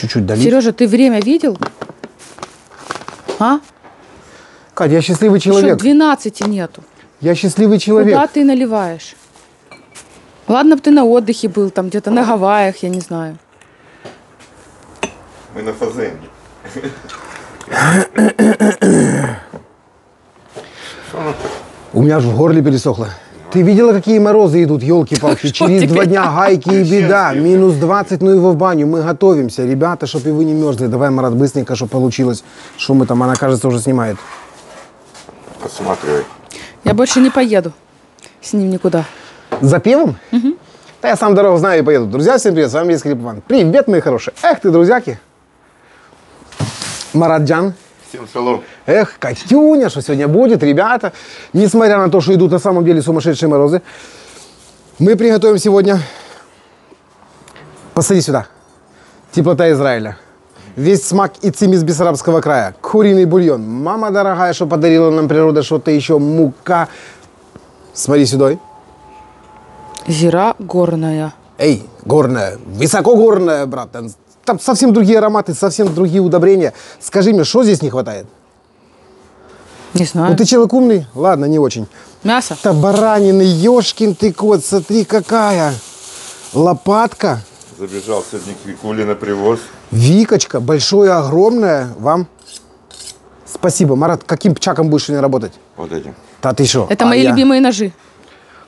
чуть-чуть долить. Сережа, ты время видел? А? Катя, я счастливый Еще человек. 12 нету. Я счастливый человек. Куда ты наливаешь? Ладно бы ты на отдыхе был, там где-то на Гавайях, я не знаю. Мы на фазенде. У меня аж в горле пересохло. Ты видела, какие морозы идут, елки-палки? Через теперь? два дня гайки и беда. Минус 20, ну его в баню. Мы готовимся. Ребята, чтобы и вы не мерзли. Давай, Марат, быстренько, чтобы получилось. Что мы там, она, кажется, уже снимает. Посматривай. Я больше не поеду с ним никуда. За пивом? Да я сам дорогу знаю и поеду. Друзья, всем привет, с вами есть Клип Привет, мои хорошие. Эх ты, друзьяки. Мараджан. Всем шалом. Эх, Катюня, что сегодня будет, ребята. Несмотря на то, что идут на самом деле сумасшедшие морозы, мы приготовим сегодня... Посади сюда. Теплота Израиля. Весь смак и цим из Бессарабского края. Куриный бульон. Мама дорогая, что подарила нам природа, что-то еще. Мука. Смотри сюда. Зира горная. Эй, горная, высокогорная, брат. Там- совсем другие ароматы, совсем другие удобрения. Скажи мне, что здесь не хватает? Не знаю. Ну ты человек умный? Ладно, не очень. Мясо. Это баранины, ешкин ты кот, смотри какая. Лопатка, Забежал сегодня к Викуле на привоз. Викочка, большое, огромное. Вам спасибо. Марат, каким чаком будешь сегодня работать? Вот этим. Да ты что? Это мои любимые ножи.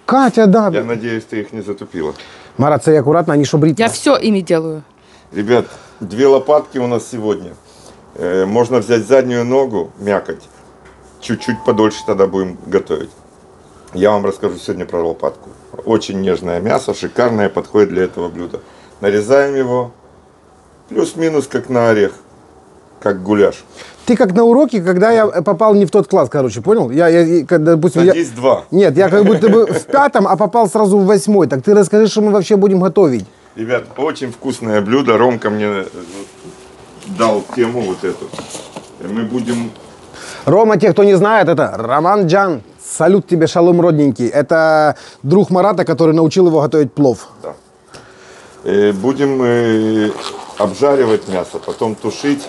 Катя, да. Я надеюсь, ты их не затупила. Марат, смотри аккуратно, они что брить? Я все ими делаю. Ребят, две лопатки у нас сегодня. Э, можно взять заднюю ногу, мякоть. Чуть-чуть подольше тогда будем готовить. Я вам расскажу сегодня про лопатку. Очень нежное мясо, шикарное, подходит для этого блюда. Нарезаем его плюс-минус как на орех, как гуляш. Ты как на уроке, когда я попал не в тот класс, короче, понял? Я, я, когда, допустим, я... Садись два. Нет, я как будто бы в пятом, а попал сразу в восьмой. Так ты расскажи, что мы вообще будем готовить. Ребят, очень вкусное блюдо. Ромка мне э, дал тему вот эту. Мы будем Рома, те, кто не знает, это Роман Джан. Салют тебе, шалом, родненький. Это друг Марата, который научил его готовить плов. Да. Э, Будем э, обжаривать мясо, потом тушить.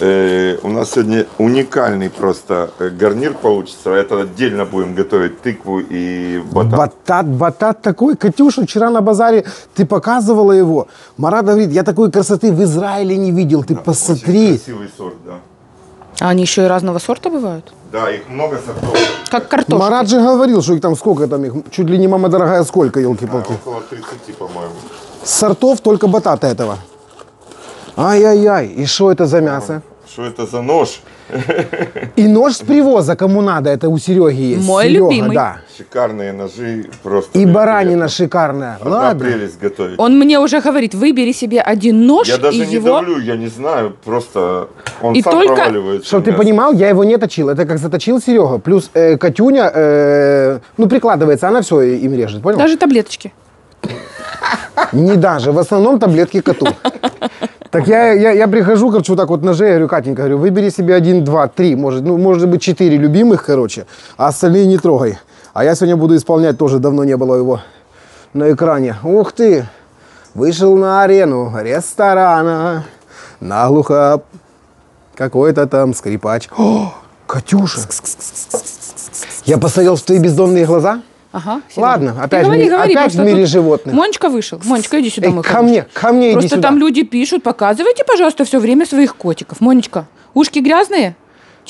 Э, У нас сегодня уникальный просто э, гарнир получится. Это отдельно будем готовить тыкву и батат. Батат, батат такой. Катюша, вчера на базаре ты показывала его. Марат говорит, я такой красоты в Израиле не видел. Ты Очень посмотри. красивый сорт, да. А они еще и разного сорта бывают? Да, их много сортов. Как картошка. Марат же говорил, что их там сколько там их, чуть ли не мама дорогая, сколько, елки-палки. Около 30, по-моему. Сортов только батата этого. Ай-яй-яй, и что это за мясо? Что это за нож? И нож с привоза, кому надо, это у Сереги есть. Мой Серега, любимый. Да. Шикарные ножи. Просто И великолепно. баранина шикарная. Одна Ладно. прелесть готовить. Он мне уже говорит, выбери себе один нож Я даже и не его... давлю, я не знаю, просто он И сам только- проваливается. Чтоб в ты понимал, я его не точил. Это как заточил Серега. Плюс э, Катюня, э, ну, прикладывается, она все им режет, понял? Даже таблеточки. Не даже, в основном таблетки коту. Так я, я, я прихожу, короче, вот так вот ножей, говорю, Катенька, говорю, выбери себе один, два, три, может, ну, может быть, четыре любимых, короче, а остальные не трогай. А я сегодня буду исполнять, тоже давно не было его на экране. Ух ты, вышел на арену ресторана, наглухо какой-то там скрипач. О, Катюша, я посмотрел в твои бездонные глаза. Ага. Ладно, Ты опять в говори, говори, опять в мире тут животных. Монечка вышел. Монечка, иди сюда, Эй, мой ко хороший. мне, ко мне иди Просто сюда. там люди пишут, показывайте, пожалуйста, все время своих котиков. Монечка, ушки грязные?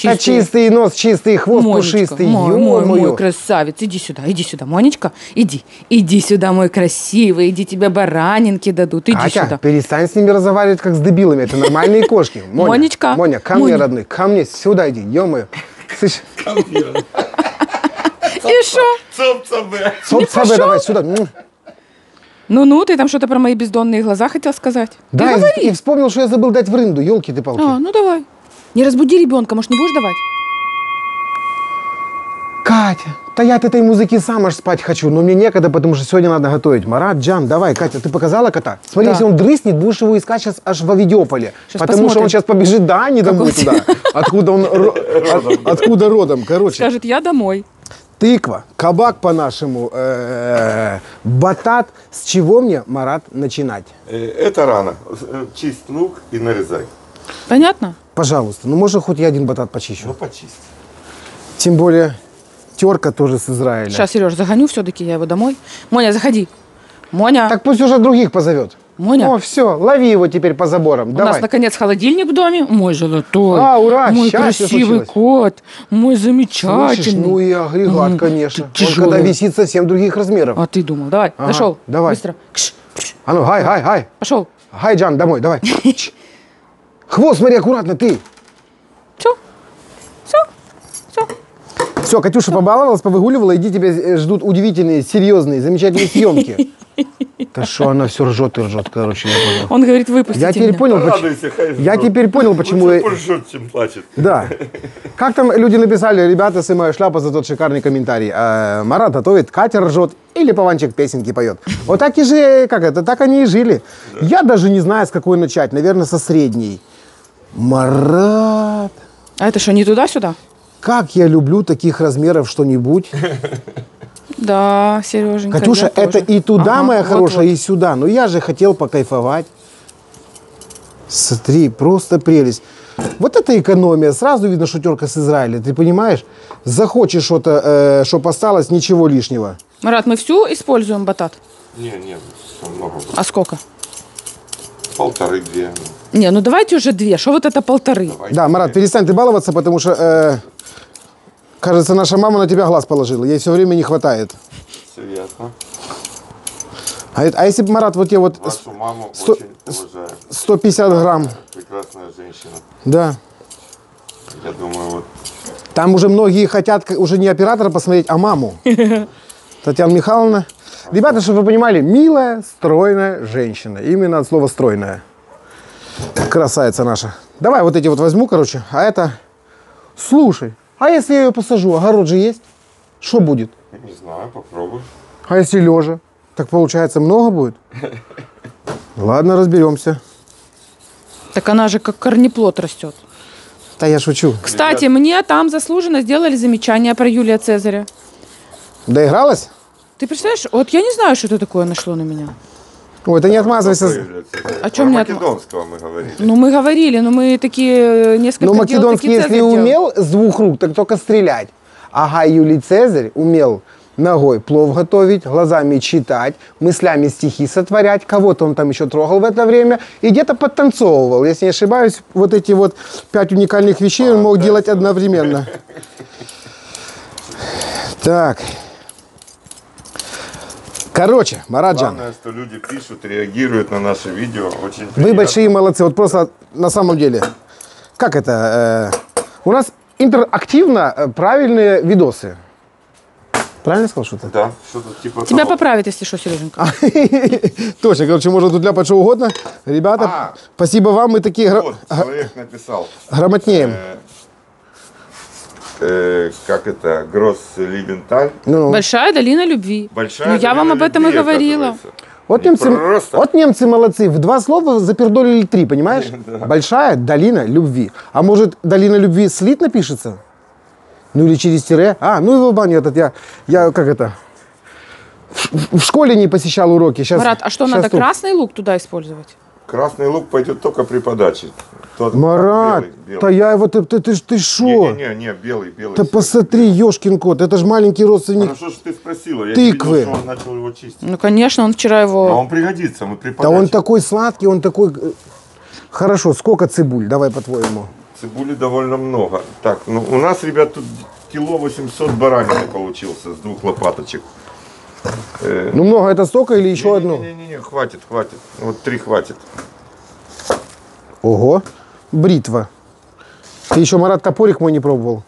Да чистый нос, чистый хвост Монечка, пушистый. мой, мой, мой красавец, иди сюда, иди сюда, Монечка, иди, иди сюда, мой красивый, иди тебе баранинки дадут, иди Катя, сюда. перестань с ними разговаривать, как с дебилами. Это нормальные кошки. Моня, Монечка, Моня, ко мне, родной, ко мне, сюда иди, ё-моё. Слышь, И что? Цоп-цабе. соп, сабе, давай сюда. Ну-ну, ты там что-то про мои бездонные глаза хотел сказать? Да, и- говори. и вспомнил, что я забыл дать в рынду, елки ты палки. А, ну давай. Не разбуди ребенка, может, не будешь давать? Катя, да я от этой музыки сам аж спать хочу, но мне некогда, потому что сегодня надо готовить. Марат, Джан, давай, Катя, ты показала кота? Смотри, Да. если он дрыснет, будешь его искать сейчас аж в Авидеополе. Щас потому что посмотрим. он сейчас побежит Ани домой Какой туда, откуда он ро- от- откуда родом, короче. Скажет, я домой. Тыква, кабак по-нашему, э, батат. С чего мне, Марат, начинать? Э, Это рано. Э, Чисть лук и нарезай. Понятно? Пожалуйста, ну можно хоть я один батат почищу? Ну, почисть. Тем более терка тоже с Израиля. Сейчас, Сереж, загоню все-таки я его домой. Моня, заходи. Моня, Так пусть уже других позовет. Моня. О, все, лови его теперь по заборам. у Давай. нас наконец холодильник в доме. Мой золотой. А, ура, Мой красивый случилось. кот. Мой замечательный. Слышишь, ну и агрегат, М, конечно. т- Он тяжелый. когда висит совсем других размеров. А ты думал. Давай, Ага, зашел. давай. Быстро. Кш, кш, А ну, гай, гай, гай. Пошел. Гай, Джан, домой, давай. Хвост смотри, аккуратно, ты. Все. Все. Все. Все, Катюша побаловалась, повыгуливала, иди тебя э, ждут удивительные, серьезные, замечательные съемки. Да что она все ржет и ржет, короче, я понял. Он говорит, выпустите Я теперь меня. понял, поч- Радуйся, хай я теперь понял, почему... Лучше жжет, чем плачет. Да. Как там люди написали, ребята, сымаю шляпа за тот шикарный комментарий. Э, Марат готовит, Катя ржет или Паванчик песенки поет. Вот так и же, как это, так они и жили. Я даже не знаю, с какой начать. Наверное, со средней. Марат, А это что, не туда-сюда? как я люблю таких размеров что-нибудь. Да, Сереженька. Катюша, это тоже. и туда, Ага, моя вот, хорошая, вот. и сюда. Но я же хотел покайфовать. Смотри, просто прелесть. Вот это экономия. Сразу видно шутерка с Израиля. Ты понимаешь? Захочешь что-то, э, чтоб осталось, ничего лишнего. Марат, мы всю используем батат? Не, не, всё много. А сколько? Полторы-две. Не, ну давайте уже две. Что вот это полторы? Давай. Да, Марат, перестань ты баловаться, потому что, э, кажется, наша мама на тебя глаз положила. Ей все время не хватает. Все ясно. А, это- а если бы, Марат, вот тебе вот Вашу маму сто- очень уважаю. 150 грамм, Прекрасная женщина. да. Я думаю, вот Там уже многие хотят к- уже не оператора посмотреть, а маму. Татьяна Михайловна. Ребята, чтобы вы понимали, милая, стройная женщина. Именно от слова стройная. Красавица наша. Давай вот эти вот возьму, короче. А это... Слушай, а если я ее посажу, огород же есть? Что будет? не знаю, попробуй. А если лежа? Так получается много будет? Ладно, разберемся. Так она же как корнеплод растет. Да я шучу. Кстати, мне там заслуженно сделали замечание про Юлия Цезаря. Доигралась? Ты представляешь, вот я не знаю, что это такое нашло на меня. Ой, да не отмазывайся. О чем не отма- Македонского мы говорили. Ну, мы говорили, но мы такие э, несколько Ну, дел Македонский, такие если Цезарь делал. умел с двух рук, так только стрелять. Ага, Юлий Цезарь умел ногой плов готовить, глазами читать, мыслями стихи сотворять. Кого-то он там еще трогал в это время и где-то подтанцовывал. Если не ошибаюсь, вот эти вот пять уникальных вещей он мог делать одновременно. Так. Короче, Мараджан, Главное, что люди пишут, реагируют на наши видео. Очень вы приятно. большие молодцы. Вот просто на самом деле, как это? э, у нас интерактивно э, правильные видосы. Правильно сказал что-то? Да, что-то типа Тебя того. поправят, если что, Сереженька. Точно, короче, можно тут ляпать что угодно. Ребята, А. спасибо вам, мы такие Вот, человек написал. грамотнеем. Э, как это, Гросс Либенталь. Ну, Большая долина любви. Большая ну, я вам об этом и говорила. оказывается. вот, Не немцы, просто. вот немцы молодцы. В два слова запердолили три, понимаешь? Большая долина любви. А может, долина любви слитно пишется? Ну или через тире? А, ну его баню этот я, я как это, в, в школе не посещал уроки. Сейчас, Марат, а что, сейчас надо тут. красный лук туда использовать? Красный лук пойдет только при подаче. Тот, Марат, белый, белый. да я его, ты, ты, ты, ж- ты шо? Не-не-не, не, белый, белый. Да посмотри, ешкин кот, это же маленький родственник. Хорошо, что ты спросила. Я Тыквы. не видел, что он начал его чистить. Ну, конечно, он вчера А его... он пригодится, мы при Да он такой сладкий, он такой... э, Хорошо, сколько цибуль? Давай по-твоему. Цибули довольно много. Так, ну у нас, ребят, тут кило 800 баранины получился с двух лопаточек. Э, Ну много это столько или еще одно? Не-не-не, хватит, хватит. Вот три хватит. Ого, бритва. Ты еще, Марат, топорик мой не пробовал?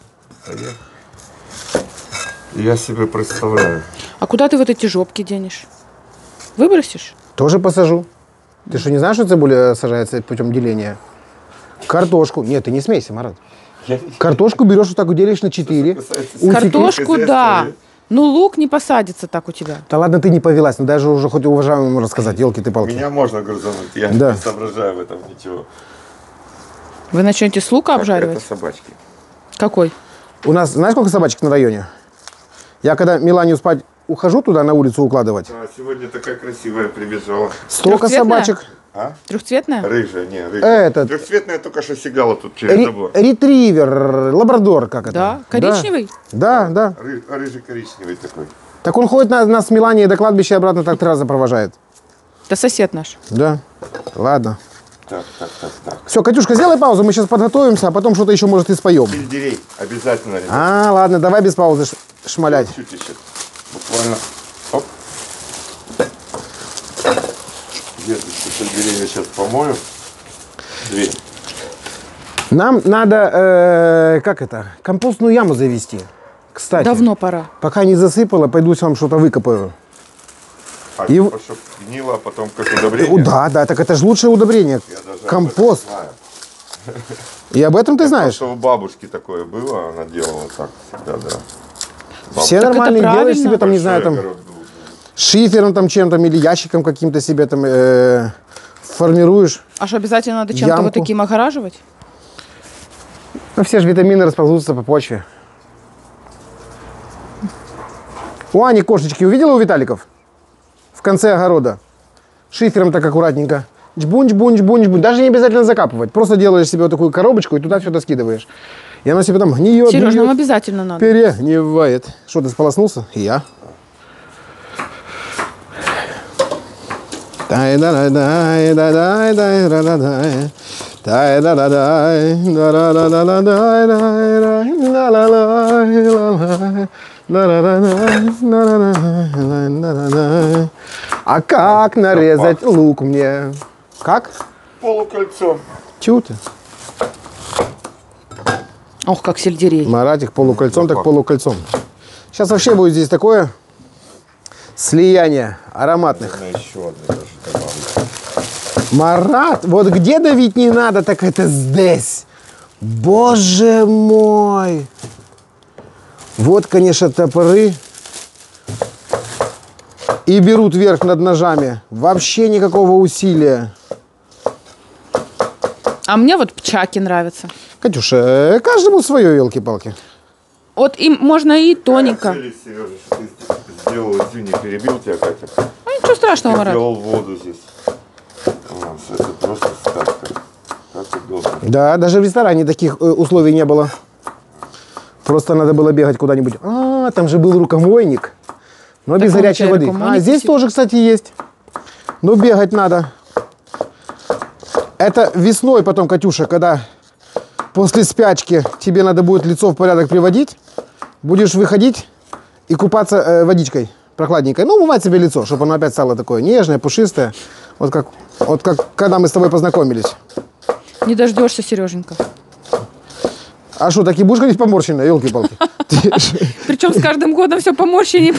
Я себе представляю. А куда ты вот эти жопки денешь? Выбросишь? Тоже посажу. Ты что, не знаешь, что цибуля сажается путем деления? Картошку. Нет, ты не смейся, Марат. Картошку берешь вот так вот делишь на 4. касается Картошку, да. Ну, лук не посадится так у тебя. Да ладно, ты не повелась, ну даже уже хоть уважаемому рассказать, елки ты палки. Меня можно грузануть, я Да. не соображаю в этом ничего. Вы начнете с лука обжаривать? это собачки. Какой? У нас, знаешь, сколько собачек на районе? Я когда Миланию спать ухожу туда на улицу укладывать, А сегодня такая красивая прибежала. столько собачек. А? Трехцветная? Рыжая, не, рыжая. Этот. Трехцветная только что сигала тут через Ре- забор. ретривер, лабрадор, как это? Да. Коричневый? Да, да. Ры- рыжий-коричневый такой. Так он ходит на, нас с Миланией до кладбища и обратно так три раза провожает. Это сосед наш. Да. Ладно. Так, так, так, так. Все, Катюшка, сделай паузу, мы сейчас подготовимся, а потом что-то еще, может, и споем. Сельдерей обязательно, ребят. А, ладно, давай без паузы ш- шмалять. Чуть еще. Буквально. Оп. Веточку сельдерея сейчас помою. Две. Нам надо, э, как это, компостную яму завести. Кстати, Давно пора. пока не засыпала, пойду сам что-то выкопаю. А, И- типа, чтоб гнило, а потом как удобрение. О, да, да, так это же лучшее удобрение. Я даже об Компост. И об этом ты знаешь. Что у бабушки такое было, она делала так всегда, да. Все Так это нормальные делаешь себе там, не знаю, там шифером там чем-то или ящиком каким-то себе там э, формируешь. А что, обязательно надо чем-то вот таким огораживать? Ну, все же витамины расползутся по почве. У Ани кошечки увидела у Виталиков? В конце огорода. Шифером так аккуратненько. Чбунь, чбунь, чбунь, чбунь. Даже не обязательно закапывать. Просто делаешь себе вот такую коробочку и туда все это скидываешь. И она себе там гниет, Сереж, нам гниет, обязательно надо. перегнивает. Что, ты сполоснулся? Я. А как нарезать лук мне? Как? Полукольцо. Чего ты? Ох, как сельдерей. Маратик полукольцом, так полукольцом. Сейчас вообще будет здесь такое слияние ароматных. Еще. Марат, вот где давить не надо, так это здесь. Боже мой. Вот, конечно, топоры. И берут верх над ножами. Вообще никакого усилия. А мне вот пчаки нравятся. Катюша, э, каждому свое, елки-палки. Вот им можно и тоненько. Целись, Сережа, что ты здесь сделал, извини, перебил тебя, Катя. Ну, ничего страшного, Марат. сделал воду здесь. А, это просто сказка. Как удобно. Да, даже в ресторане таких э, условий не было. Просто надо было бегать куда-нибудь. А, там же был рукомойник. Но без Так у горячей воды. А здесь висит? тоже, кстати, есть. Но бегать надо. Это весной потом, Катюша, когда после спячки тебе надо будет лицо в порядок приводить, будешь выходить и купаться э, водичкой прохладненькой. Ну, умывать себе лицо, чтобы оно опять стало такое нежное, пушистое. Вот как, вот как когда мы с тобой познакомились. Не дождешься, Сереженька. А что, так и будешь ходить поморщенная, елки-палки? Причем с каждым годом все поморщеннее.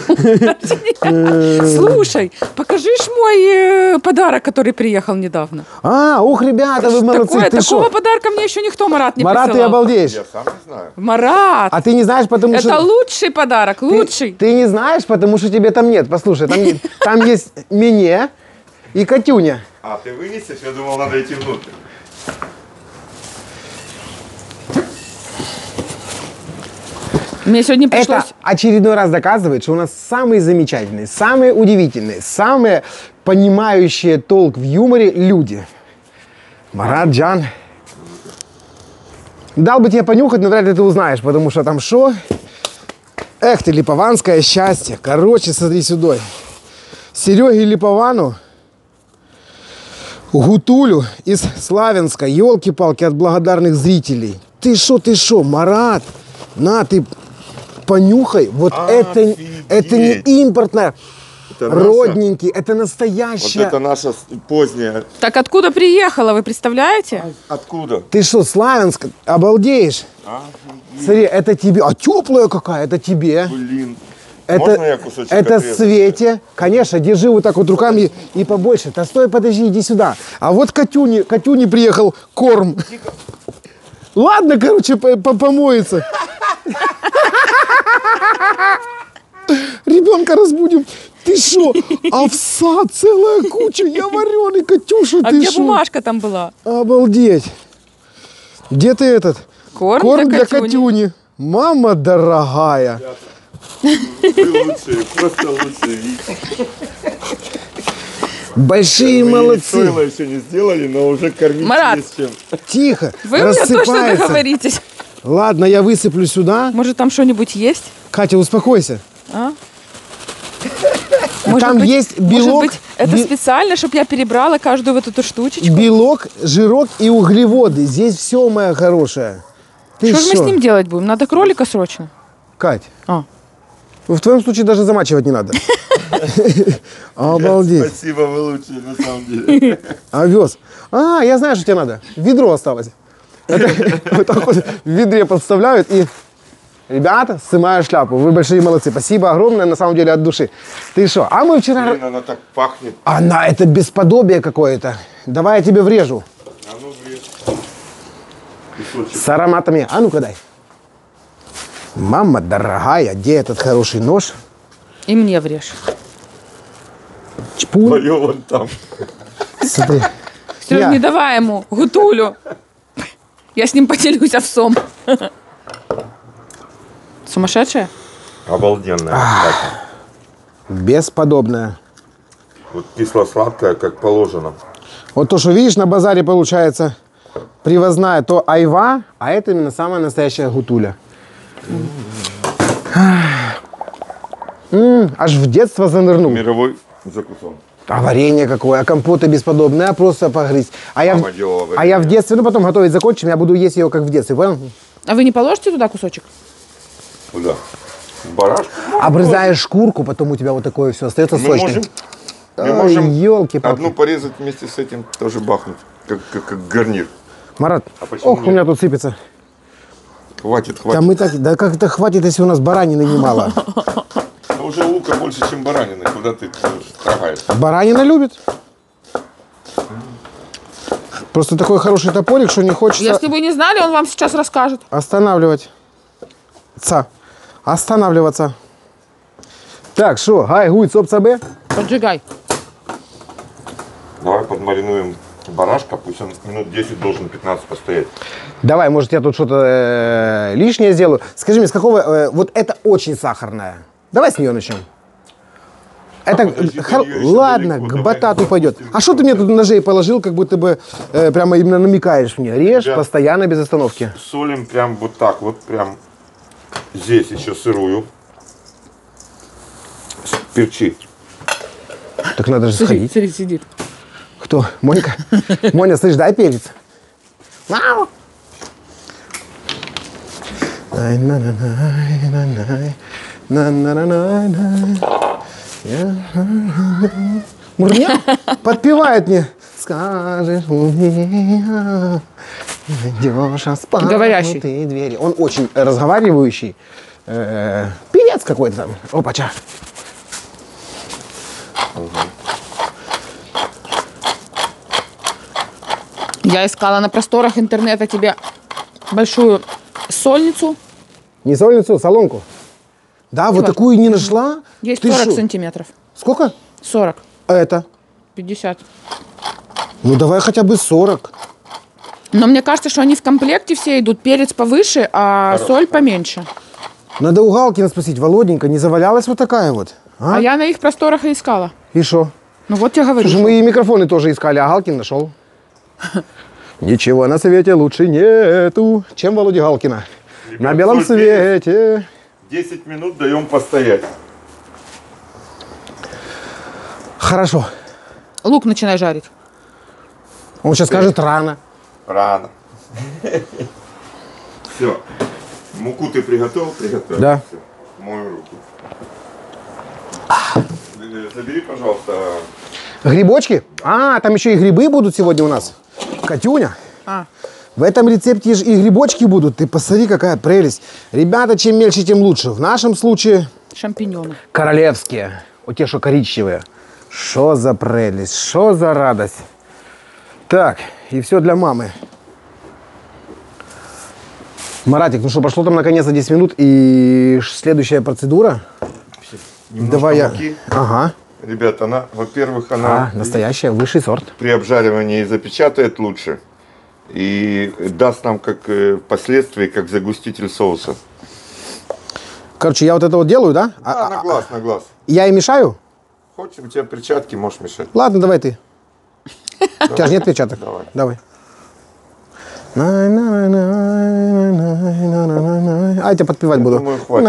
поморщеннее. Слушай, покажи ж мой э, подарок, который приехал недавно. А, ух, ребята, вы молодцы, такого подарка мне еще никто, Марат, не Марат, ты присылал. обалдеешь. Я сам не знаю. Марат, А ты не знаешь, потому это что... лучший подарок, Ты- лучший. Ты не знаешь, потому что тебе там нет. Послушай, там есть мне и Катюня. А, ты вынесешь? Я думал, надо идти внутрь. Мне сегодня пришлось... Это очередной раз доказывает, что у нас самые замечательные, самые удивительные, самые понимающие толк в юморе люди. Марат Джан. Дал бы тебе понюхать, но вряд ли ты узнаешь, потому что там что? Эх ты, липованское счастье. Короче, смотри сюда. Сереге Липовану, Гутулю из Славянска, елки-палки от благодарных зрителей. Ты шо, ты шо, Марат, на, ты понюхай. Вот это, это не импортное, Это наша- родненький, это Вот настоящее. это наша поздняя. Так откуда приехала, вы представляете? Откуда? Ты что, Славянск, обалдеешь? Смотри, это тебе, а теплая какая, это тебе. Блин. Это, Можно я кусочек это отрезать? Свете. Конечно, держи вот так вот руками и побольше. Да стой, подожди, иди сюда. А вот Катюни, Катюни приехал корм. Ладно, короче, по- по- помоется. Ребенка разбудим. Ты что? Овса целая куча. Я вареный, Катюша, А ты где шо? бумажка там была? Обалдеть. Где ты этот? Корм, Корм для, для Катюни. Катюни. Мама дорогая. Вы лучшие, просто лучшие. Большие молодцы. Стоило еще не сделали, но уже кормить Марат. есть чем. Тихо. Вы у меня точно договоритесь. Ладно, я высыплю сюда. Может, там что-нибудь есть? Катя, успокойся. А? Там быть- есть Может белок, быть, это би- специально, чтобы я перебрала каждую вот эту штучечку? белок, жирок и углеводы. Здесь все, моя хорошая. Ты Что же мы с ним делать будем? Надо кролика срочно. Кать, А. в твоем случае даже замачивать не надо. Обалдеть. Спасибо, вы лучшие, на самом деле. Овес. А, я знаю, что тебе надо. Ведро осталось. Это вот так вот в ведре подставляют и... Ребята, снимаю шляпу. Вы большие молодцы. Спасибо огромное, на самом деле, от души. Ты что? А мы вчера... Блин, она так пахнет. Она, это бесподобие какое-то. Давай я тебе врежу. А ну. Кусочек. С ароматами. А ну-ка дай. Мама дорогая, где этот хороший нож? И мне врежь. Чпун. Мое вон там. Смотри. Сереж, Я. не давай ему гутулю. Я с ним поделюсь овсом. Сумасшедшая? Обалденная. кстати. Бесподобное. Вот кисло-сладкая, как положено. Вот то, что видишь на базаре, получается привозная, то айва, а это именно самая настоящая гутуля. М, аж в детство занырнул. Мировой закусон. А варенье какое, а компоты бесподобные, а просто погрызть. А я, в- Мама делала а я в варенье. детстве, ну потом готовить закончим, я буду есть ее как в детстве, понял? А вы не положите туда кусочек? Куда? Барашку? Обрезаешь шкурку, потом у тебя вот такое все остается Мы сочное. можем, мы можем ёлки-палки. одну порезать вместе с этим, тоже бахнуть, как, как, как гарнир. Марат, А почему ох, у нет? меня тут сыпется. Хватит, Да хватит. мы так, да как это хватит, если у нас баранины немало. А уже лука больше, чем баранины. Куда ты строгаешь? Баранина любит. Просто такой хороший топорик, что не хочется Если вы не знали, он вам сейчас расскажет. останавливать. Ца. Останавливаться. Так, что, гай, гуй, цоп, цабе. Поджигай. Давай подмаринуем барашка, пусть он минут 10 должен 15 постоять. Давай, может, я тут что-то э, лишнее сделаю. Скажи мне, с какого... э, вот это очень сахарная. Давай с нее начнем. Это, подожди, до хор- ладно, далеко, к давай. батату пойдет. А что ты мне тут ножей положил, как будто бы э, прямо именно намекаешь мне? Режь Ребят. постоянно, без остановки. Солим прям вот так, вот прям здесь еще сырую. Перчи. Так надо же сходить. Сидит, сидит. Кто? Монька? Моня, слышь, дай перец. Я- Мурня подпевает мне. Скажешь мне, найдешь Говорящий. распахнутые двери. Он очень разговаривающий. Э, Певец какой-то там. Опача. Я искала на просторах интернета тебе большую сольницу. Не сольницу, солонку. Да, вот вот. такую не нашла. Есть Ты 40 шо? сантиметров. Сколько? 40. А это? 50. Ну давай хотя бы 40. Но мне кажется, что они в комплекте все идут. Перец повыше, а соль поменьше. Надо у Галкина спросить, Володенька, не завалялась вот такая вот? А? А я на их просторах и искала. И что? Ну вот я говорю. Слушай, мы и микрофоны тоже искали, а Галкин нашел. Ничего на свете лучше нету, чем Володя Галкина. На белом свете. 10 минут даем постоять. Хорошо. Лук начинай жарить. Он сейчас скажет рано. Рано. Все. Муку ты приготовил? Приготовил. Да. Мою руку. Забери, пожалуйста, Грибочки? А, там еще и грибы будут сегодня у нас. Катюня. А, В этом рецепте же и грибочки будут. Ты посмотри, какая прелесть. Ребята, чем мельче, тем лучше. В нашем случае шампиньоны. королевские. Вот те, что коричневые. Что за прелесть, что за радость. Так, и все для мамы. Маратик, ну что, прошло там наконец-то 10 минут, и следующая процедура. немножко Давай я... муки. Ага, Ребят, она, во-первых, она а, настоящая, высший сорт. при обжаривании запечатает лучше и даст нам как э, впоследствии как загуститель соуса. Короче, я вот это вот делаю, да? А- Да, на глаз, на глаз. я и мешаю? Хочешь, у тебя перчатки, можешь мешать. Ладно, давай ты. У тебя же нет перчаток? Давай. Давай. А я тебя подпевать буду. думаю, хватит.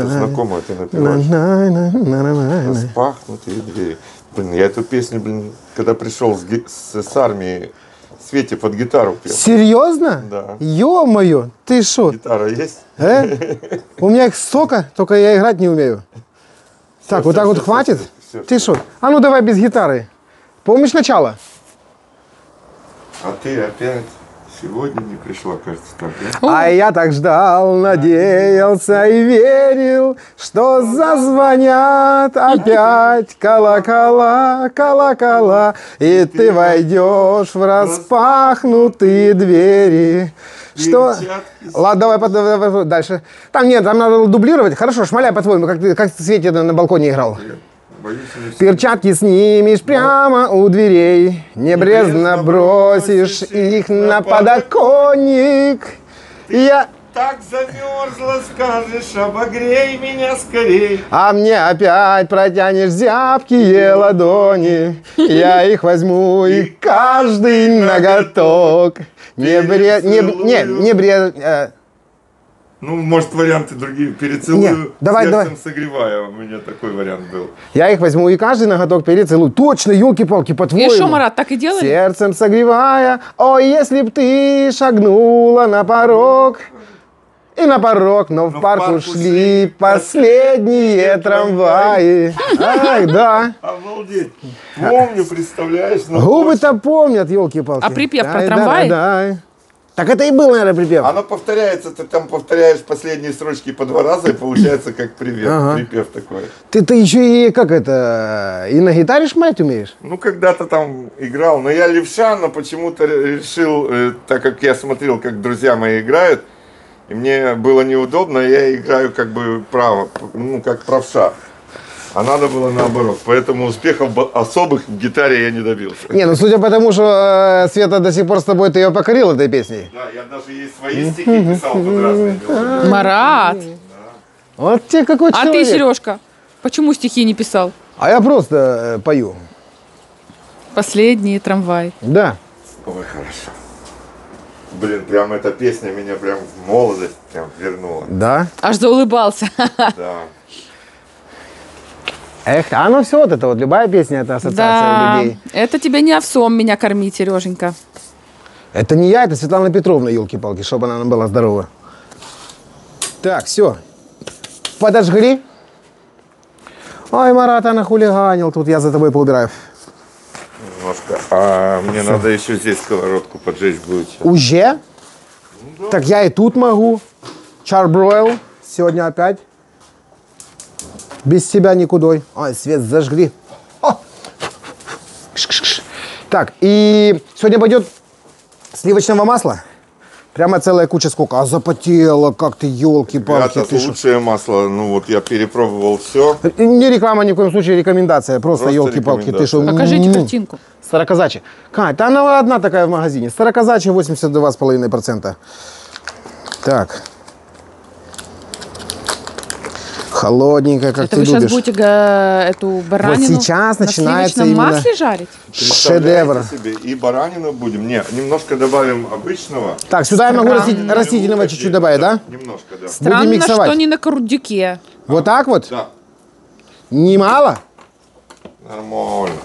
Это знакомое ты напиваешь. Распахнутые двери. Блин, я эту песню, блин, когда пришел с, с- с армии, Свете под гитару пел. Серьезно? Да. Ё-моё, ты шо? Гитара есть? Э? У меня их столько, только я играть не умею. Так, вот всё, так вот всё, хватит? Ты что? А ну давай без гитары. Помнишь начало? А ты опять сегодня не пришла, кажется, так, да? А я так ждал, надеялся и верил, что зазвонят опять колокола, колокола, и ты войдешь в распахнутые двери. Что? Ладно, давай, давай, давай дальше. Там нет, там надо дублировать. Хорошо, шмаляй по-твоему, как ты, как ты Свете на, на балконе играл. Боюсь, не все. Перчатки снимешь прямо у дверей, Небрежно бросишь их на подоконник. Я... Так замерзла, скажешь, обогрей меня скорей. А мне опять протянешь зябкие ладони. Я их возьму и каждый ноготок. Не бре... Не, не, не бре... Ну, может, варианты другие. Перецелую, Не, давай, сердцем давай. согревая. У меня такой вариант был. Я их возьму и каждый ноготок перецелую. Точно, елки-палки, И по-твоему. что, Марат, так и делали? Сердцем согревая, о, если б ты шагнула на порог. И на порог, но в в парк парк ушли последние трамваи. Ах, да. Обалдеть. Помню, представляешь? Губы-то помнят, елки-палки. А припев про трамвай? Так это и был, наверное, припев. Оно повторяется, ты там повторяешь последние строчки по два раза, и получается как привет, Ага. припев такой. Ты, ты еще и, как это, и на гитаре шмать умеешь? Ну, когда-то там играл, но я левша, но почему-то решил, э, так как я смотрел, как друзья мои играют, и мне было неудобно, я играю как бы право, ну, как правша. А надо было наоборот. Поэтому успехов особых в гитаре я не добился. Не, ну судя по тому, что э, Света до сих пор с тобой, ты ее покорил этой песней. Да, я даже ей свои стихи писал под разные мелодии. Марат, Вот тебе какой а человек. ты, Сережка, почему стихи не писал? А я просто э, пою. Последний трамвай. Да. Ой, хорошо. Блин, прям эта песня меня прям в молодость прям вернула. Да. Аж заулыбался. Да. Эх, а ну все вот это вот, любая песня, это ассоциация Да, людей. это тебе не овсом меня кормить, Сереженька. Это не я, это Светлана Петровна, елки-палки, чтобы она была здорова. Так, все. Подожгли. Ой, Марат, она хулиганил, тут я за тобой поубираю. Немножко. А мне надо еще здесь сковородку поджечь будет. Уже? Так я и тут могу. Чарбройл сегодня опять. Без тебя никудой. Ой, свет зажгли. О! Так, и сегодня пойдет сливочного масла. Прямо целая куча сколько. А запотела, как ты, елки-палки. Это лучшее масло. Ну вот я перепробовал все. Не реклама ни в коем случае, рекомендация. Просто, Просто елки-палки. Ты что? Покажите картинку. Староказачья. Кать, да она одна такая в магазине. Староказачья 82,5%. Так. Холодненькая, как это ты вы сейчас любишь. будете га- эту баранину сейчас на начинается сливочном именно- масле жарить? Шедевр. Себе? И баранину будем. Не, немножко добавим обычного. Так, сюда я могу Странно. расти- растительного чуть-чуть добавить, да? Немножко, да. Странно, миксовать. что не на курдюке. Вот так вот? Да, Немало? нормально.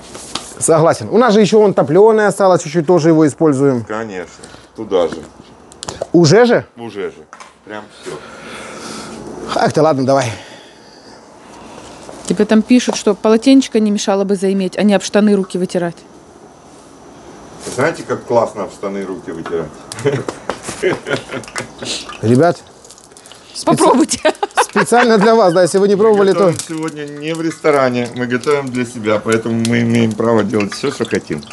Согласен. У нас же еще вон топленое осталось, чуть-чуть тоже его используем. Конечно. Туда же. Уже же? Уже же. Прям все. Ах ты, ладно, давай. Тебе там пишут, что полотенчика не мешало бы заиметь, а не об штаны руки вытирать. Знаете, как классно об штаны руки вытирать? Ребят, Попробуйте. специально для вас, да, если вы не пробовали, то... Готовим сегодня не в ресторане, мы готовим для себя, поэтому мы имеем право делать все, что хотим.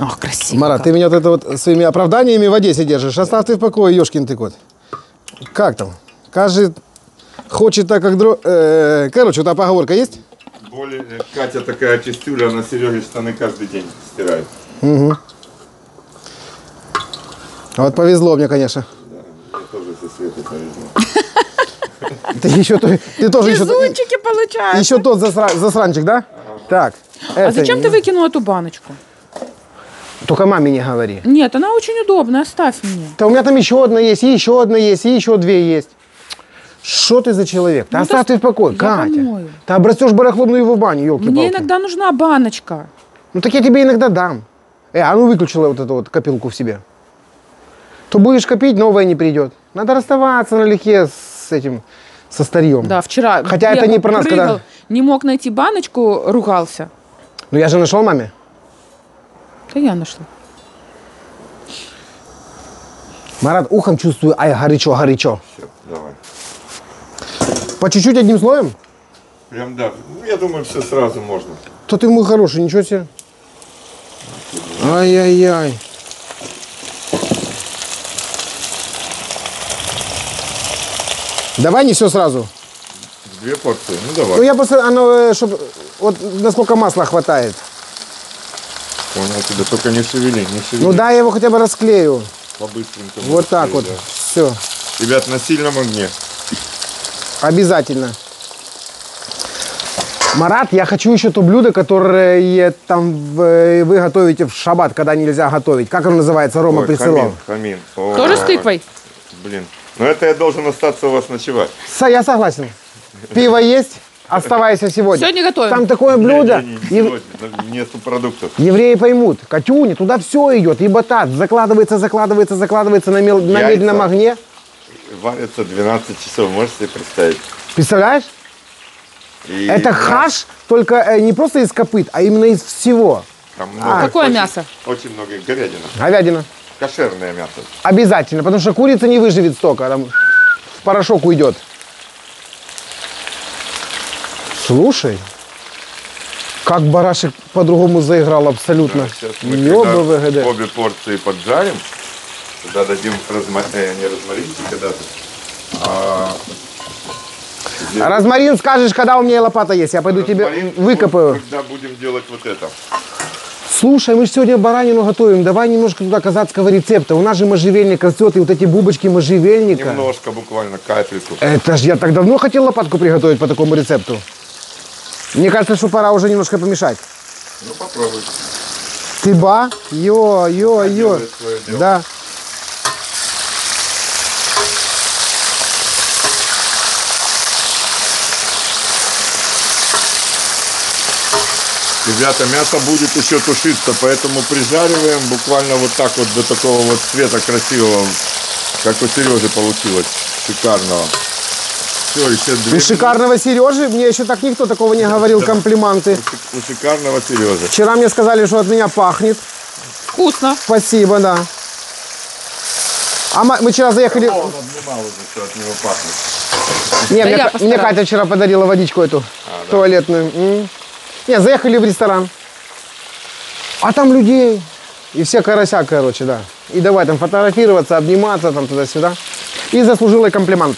Ох, красиво. Марат, ты меня вот это вот своими оправданиями в Одессе держишь. Оставь ты в покое, ешкин ты кот. Как там? Каждый хочет так, как друг... Э, короче, вот та поговорка есть? Более, э, Катя такая чистюля, она Сереге штаны каждый день стирает. А Вот повезло мне, конечно. Я тоже если свет это резно. Ты еще то- ты тоже еще, Везунчики получаются. еще тот засра- засранчик, да? Так. А это зачем ты выкинул эту баночку? Только маме не говори. Нет, она очень удобная, оставь мне. Да у меня там еще одна есть, и еще одна есть, и еще две есть. Что ты за человек? Да Ну, оставь ты в покое, я Катя. помою. Ты обрастешь барахлом, ну его в баню, елки Мне иногда нужна баночка. Ну так я тебе иногда дам. Э, а ну выключила вот эту вот копилку в себе. То будешь копить, новая не придет. Надо расставаться налегке с этим, со старьем. Да, вчера. Хотя это не про нас, когда- прыгал, Не мог найти баночку, ругался. Ну я же нашел маме. Да я нашла. Марат, ухом чувствую, ай, горячо, горячо. Все, давай. По чуть-чуть одним слоем? Прям да. Ну, я думаю, все сразу можно. То ты мой хороший, ничего себе. Ай-яй-яй. Давай не все сразу. Две порции. Ну давай. Ну я просто, оно, чтобы, вот насколько масла хватает. Понял тебя, только не шевели, не шевели. Ну да, я его хотя бы расклею. По-быстренькому. Вот так вот. да. Все. Ребят, на сильном огне. Обязательно. Марат, я хочу еще то блюдо, которое там в- вы готовите в шаббат, когда нельзя готовить. Как оно называется? Рома Ой, присылал. хамин, хамин. О, Тоже с тыквой? Блин. Но это я должен остаться у вас ночевать. Са- я согласен. Пиво есть? Оставайся сегодня. Сегодня готовим. Там такое блюдо. Не, не, не Ев- нету продуктов. Евреи поймут. Катюня, туда все идет. И батат закладывается, закладывается, закладывается на, мел- на медленном огне. Варится 12 часов, можете себе представить? Представляешь? И Это мясо- хаш, только э, не просто из копыт, а именно из всего. там много, Какое очень- мясо? Очень много говядина. Говядина. Кошерное мясо. Обязательно, потому что курица не выживет столько, там в порошок уйдет. Слушай, как барашек по-другому заиграл абсолютно. Сейчас мы когда ВГД. обе порции поджарим, туда дадим разма... э, не розмаринчика даже, а А Розмарин скажешь, когда у меня лопата есть, я пойду тебе розмарин выкопаю. Когда будем делать вот это. Слушай, мы же сегодня баранину готовим, давай немножко туда казацкого рецепта. У нас же можжевельник растет, и вот эти бубочки можжевельника. Немножко, буквально капельку. Это ж я так давно хотел лопатку приготовить по такому рецепту. Мне кажется, что пора уже немножко помешать. Ну попробуй. Ты ба? Йо, йо, йо. Да. Ребята, мясо будет еще тушиться, поэтому прижариваем буквально вот так вот до такого вот цвета красивого, как у Сережи получилось, шикарного. Все, еще две У шикарного Сережи, мне еще так никто такого не говорил, комплименты. минуты. У шикарного Сережи. Вчера мне сказали, что от меня пахнет. Вкусно. Спасибо, да. А мы, мы вчера заехали... Он обнимал уже, что от него пахнет. Не, Да мне, мне. Катя вчера подарила водичку эту, туалетную. М. Не, заехали в ресторан. А там людей. И все карася, короче, да. И давай там фотографироваться, обниматься там туда-сюда. И заслужила комплимент.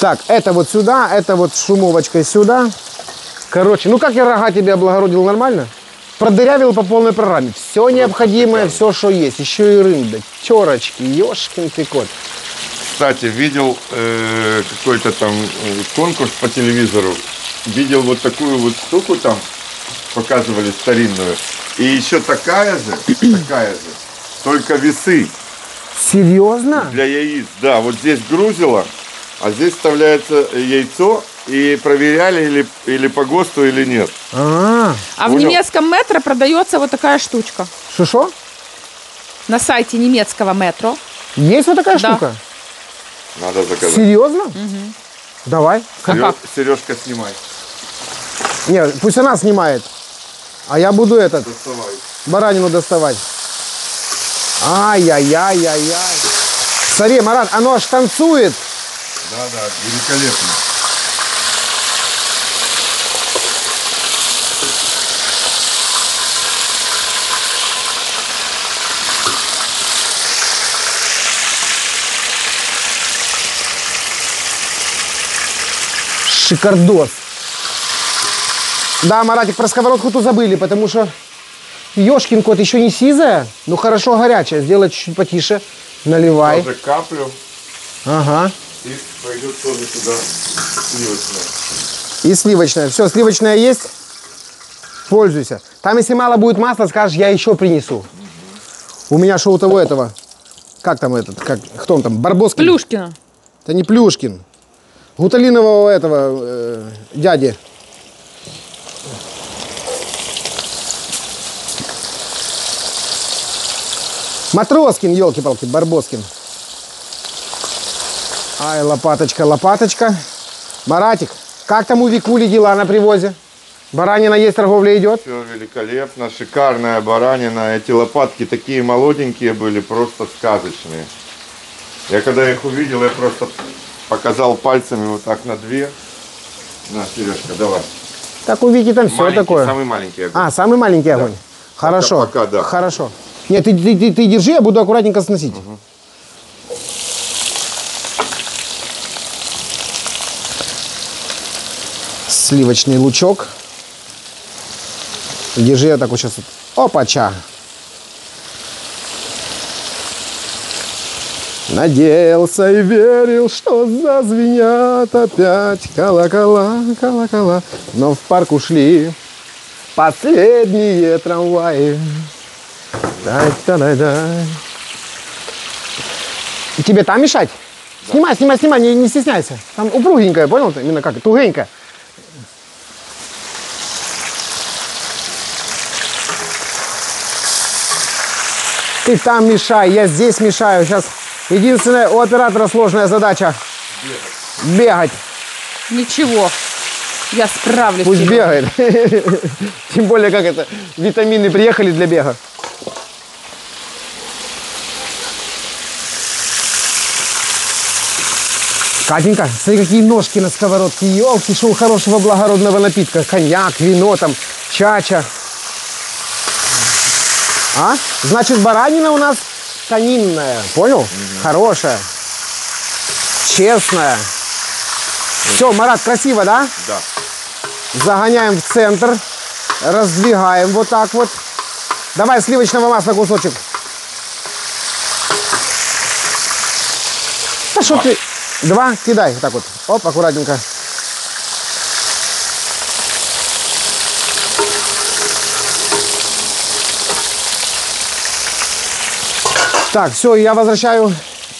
Так, это вот сюда, это вот шумовочкой сюда. Короче, ну как я рога тебе облагородил нормально? Продырявил по полной программе. Все необходимое, все, что есть. Еще и рында, терочки, ешкин ты кот. Кстати, видел э, какой-то там э, конкурс по телевизору. Видел вот такую вот штуку там, показывали старинную. И еще такая же, такая же, только весы Серьезно? для яиц. Да, вот здесь грузило, а здесь вставляется яйцо. И проверяли или, или по ГОСТу, или нет. А, А в Понял. немецком метро продается вот такая штучка. что что? На сайте немецкого метро. Есть вот такая Да. штука? Надо заказать. Серьезно? Давай. Серё- Сережка, снимай. Не, пусть она снимает. А я буду этот, Доставай. баранину доставать. Ай-яй-яй-яй-яй. Смотри, Марат, оно аж танцует. Да, да, великолепно. Шикардос. Да, Маратик, про сковородку то забыли, потому что Ёшкин кот еще не сизая, но хорошо горячая. Сделать чуть-чуть потише. Наливай. Тоже каплю. Ага. И пойдет тоже сюда сливочное. И сливочное. Все, сливочное есть? Пользуйся. Там, если мало будет масла, скажешь, я еще принесу. У меня что у того этого? Как там этот? Как, кто он там? Барбоскин? Плюшкина. Это не Плюшкин. Гуталинового этого э, дяди. Матроскин, елки-палки, Барбоскин. Ай, лопаточка, лопаточка. Маратик, как там у Викули дела на привозе? Баранина есть, торговля идет? Все великолепно, шикарная баранина. Эти лопатки такие молоденькие были, просто сказочные. Я когда их увидел, я просто показал пальцами вот так на две. На, Сережка, давай. Так у Вики там все Маленький, такое. Самый маленький огонь. А, самый маленький огонь. Хорошо. пока, да. Хорошо. Нет, ты, ты, ты, ты держи, я буду аккуратненько сносить. Сливочный лучок. Держи я так вот сейчас. Опача. Надеялся и верил, что зазвенят опять колокола, колокола. Но в парк ушли последние трамваи. дай дай дай Тебе там мешать? Снимай, снимай, снимай, не, не стесняйся. Там упругенькая, понял ты? Именно как? Тугенькая. Ты там мешай, я здесь мешаю. Сейчас единственная у оператора сложная задача бегать. Ничего. Я справлюсь. Пусть Серега. бегает. Тем более, как это, витамины приехали для бега. Катенька, смотри, какие ножки на сковородке. Елки, что у хорошего благородного напитка. Коньяк, вино, там, чача. А? Значит, баранина у нас конинная. Понял? Хорошая. Честная. Все, Марат, красиво, да? Да. Загоняем в центр, раздвигаем вот так вот. Давай сливочного масла кусочек. Да что ты? Два, кидай, вот так вот. Оп, аккуратненько. Так, все, я возвращаю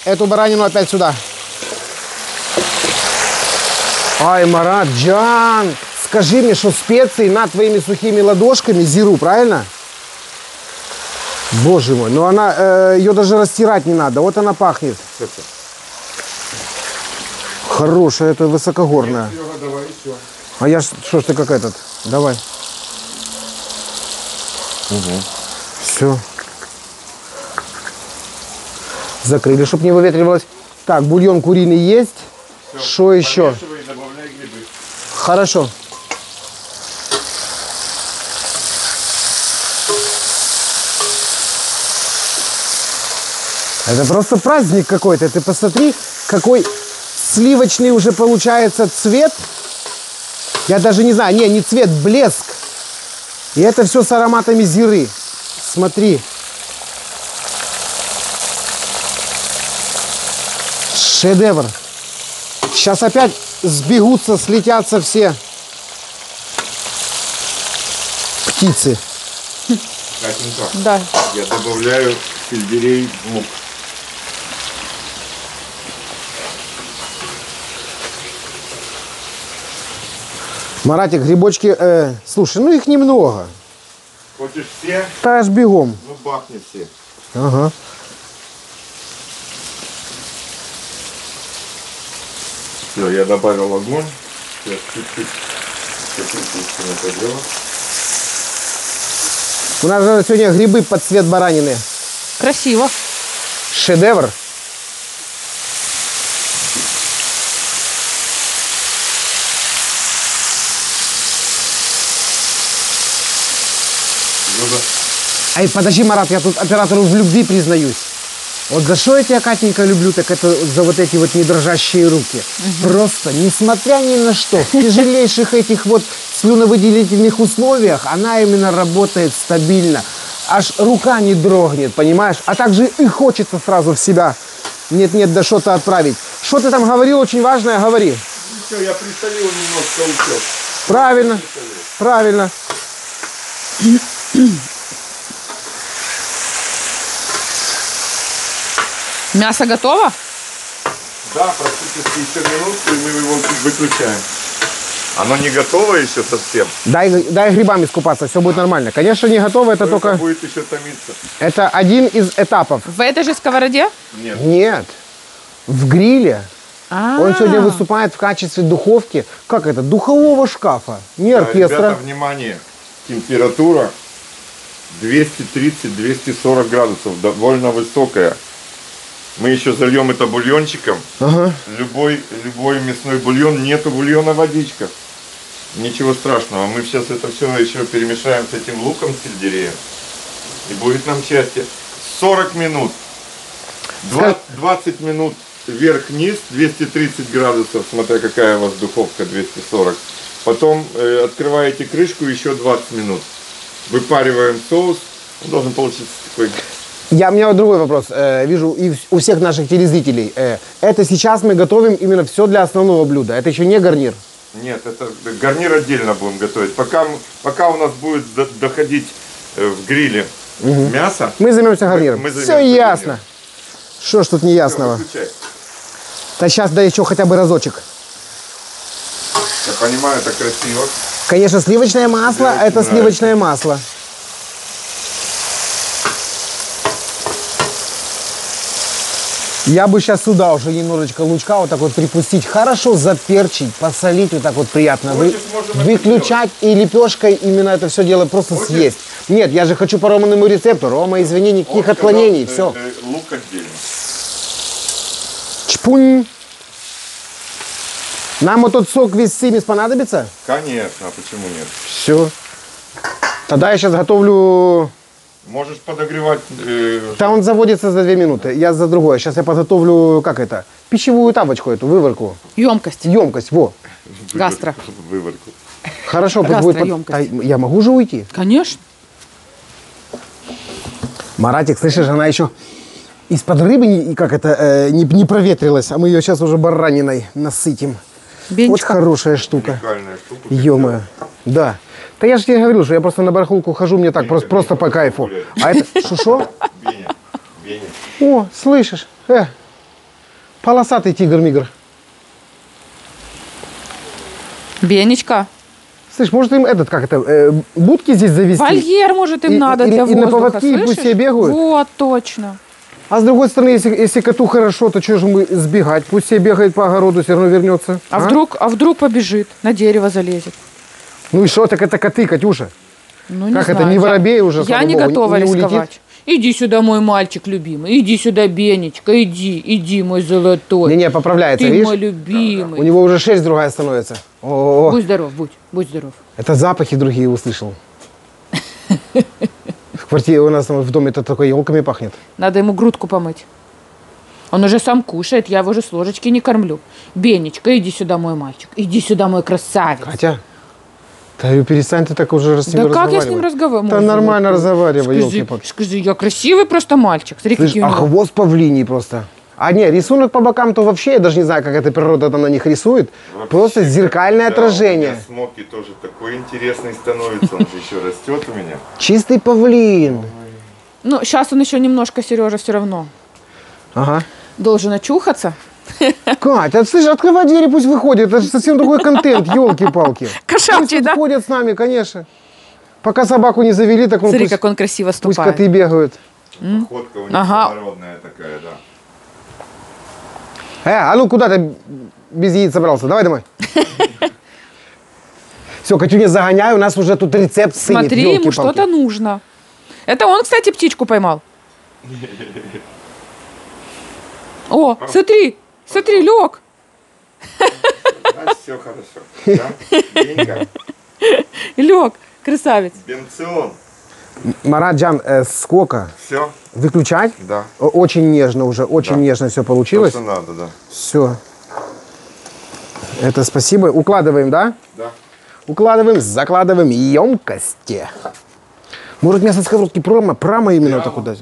эту баранину опять сюда. Ай, Марат, Джан, скажи мне, что специи над твоими сухими ладошками зиру, правильно? Боже мой, ну она, э, ее даже растирать не надо, вот она пахнет. Хорошая, это высокогорная. А я что ж ты как этот? Давай. Все. Закрыли, чтобы не выветривалось. Так, бульон куриный есть. Что еще? Хорошо. Это просто праздник какой-то. Ты посмотри, какой сливочный уже получается цвет. Я даже не знаю, не, не цвет, блеск. И это все с ароматами зиры. Смотри. Шедевр. Сейчас опять сбегутся, слетятся все птицы. Катенька, Да. я добавляю сельдерей в лук. Маратик, грибочки, э, слушай, ну их немного. Хочешь все? Та аж бегом. Ну бахни все. Ага. Все, я добавил огонь. Сейчас чуть-чуть чуть-чуть это дело. У нас же сегодня грибы под цвет баранины. Красиво. Шедевр. Люда, Ай, подожди, Марат, я тут оператору в любви признаюсь. Вот за что я тебя, Катенька, люблю, так это за вот эти вот недрожащие руки. Просто, несмотря ни на что, в тяжелейших этих вот слюновыделительных условиях, она именно работает стабильно. аж рука не дрогнет, понимаешь? А также и хочется сразу в себя нет-нет, да что-то отправить. Что ты там говорил, очень важное, говори. Все, я присолил немножко утек. Правильно, правильно. Мясо готово? Да, практически еще минутку, и мы его выключаем. Оно не готово еще совсем. Дай, дай грибами скупаться, все будет нормально. Конечно, не готово, это Это только... будет еще томиться. Это один из этапов. В этой же сковороде? Нет. Нет, в гриле. А, Он сегодня выступает в качестве духовки, как это, духового шкафа, не А, оркестра. Ребята, внимание. Температура 230-240 градусов, довольно высокая. Мы еще зальем это бульончиком. Ага. Любой, любой мясной бульон, нету бульона водичка. Ничего страшного. Мы сейчас это все еще перемешаем с этим луком сельдереем. И будет нам счастье. 40 минут. Два- 20 минут вверх-вниз, 230 градусов, смотря какая у вас духовка, 240. Потом э, открываете крышку еще 20 минут. Выпариваем соус. Он должен получиться такой Я, у меня вот другой вопрос. Э, вижу и у всех наших телезрителей. Э, это сейчас мы готовим именно все для основного блюда. Это еще не гарнир. Нет, это гарнир отдельно будем готовить. Пока, пока у нас будет до- доходить э, в гриле мясо. Мы займемся гарниром. мы все займемся ясно. Что ж тут не Всё, ясного? выключай. Да сейчас да еще хотя бы разочек. Я понимаю, это красиво. Конечно, сливочное масло, это сливочное масло. Я бы сейчас сюда уже немножечко лучка вот так вот припустить, хорошо заперчить, посолить, вот так вот приятно. Вы- выключать и лепешкой именно это все дело просто Хочешь? съесть. Нет, я же хочу по романому рецепту. Рома, извини, никаких Он сказал, отклонений, э, все. э, лук отдельно. Чпунь. Нам вот тот сок весь симис понадобится? Конечно, а почему нет? Все. Тогда я сейчас готовлю Можешь подогревать. э, Да он заводится за две минуты. Я за другое. Сейчас я подготовлю, как это, пищевую тапочку эту, выворку. Емкость. Емкость, во. Гастро. Выварку. Хорошо, пусть будет под- Гастроемкость. А, Я могу же уйти? Конечно. Маратик, слышишь, она еще из-под рыбы, не- как это, э, не, не проветрилась, а мы ее сейчас уже бараниной насытим. Вот Бенечка. хорошая штука. Уникальная штука. Ё-моё. Да. Да я же тебе говорил, что я просто на барахолку хожу, мне так просто, просто по кайфу. А это, шо-шо? Беня. Беня. О, слышишь? Э, полосатый тигр-мигр. Бенечка. Слышь, может им этот, как это, э, будки здесь завести? Вольер, может, им И- надо и- для и на воздуха, поводки пусть слышишь? себе бегают. Вот, точно. А с другой стороны, если, если коту хорошо, то что же мы сбегать? Пусть себе бегает по огороду, все равно вернется. А, вдруг, а вдруг побежит, на дерево залезет? Ну и что, так это коты, Катюша. Ну, Как это, знаю. не Я- воробей уже, Я не богу, готова не рисковать. Иди сюда, мой мальчик любимый. Иди сюда, Бенечка. Иди, иди, мой золотой. Не-не, поправляется, Ты видишь? мой любимый. У него уже шерсть другая становится. О, Будь здоров, будь, будь здоров. это запахи другие услышал. В квартире у нас там в доме-то только елками пахнет. Надо ему грудку помыть. Он уже сам кушает, я его уже с ложечки не кормлю. Бенечка, иди сюда, мой мальчик. Иди сюда, мой красавец. Катя, да и перестань ты так уже с Да ним как я с ним разговариваю? Да нормально золотой? разговаривай, Скажи, елки-палки. скажи, я красивый просто мальчик. Смотри, Слышь, а хвост павлиний просто. А не, рисунок по бокам то вообще, я даже не знаю, как эта природа там на них рисует. Просто зеркальное Да, отражение. У меня смоки тоже такой интересный становится. Он же еще растет у меня. Чистый павлин. Ну, сейчас он еще немножко, Сережа, все равно Ага. должен очухаться. Катя, слышь, открывай двери, пусть выходит. Это же совсем другой контент, елки-палки. Кошачий, да? Ходят с нами, конечно. Пока собаку не завели, так он Смотри, пусть, как он красиво пусть ступает. коты бегают. Походка у них Ага. народная такая, да. Э, а ну куда ты без яиц собрался? Давай домой. Все, Катюня, загоняй, у нас уже тут рецепт сынет. Смотри, ему что-то нужно. Это он, кстати, птичку поймал. О, смотри, смотри, лег. Все хорошо. Да? Лег, красавец. бенцион. Мараджан, э, сколько? Все? Выключать? Да. О- Очень нежно уже, очень Да. нежно все То, получилось. что надо, да. Все. Это спасибо. Укладываем, да? Да. Укладываем, закладываем емкости. Может, мясо сковородки прямо, прямо именно вот так вот дать?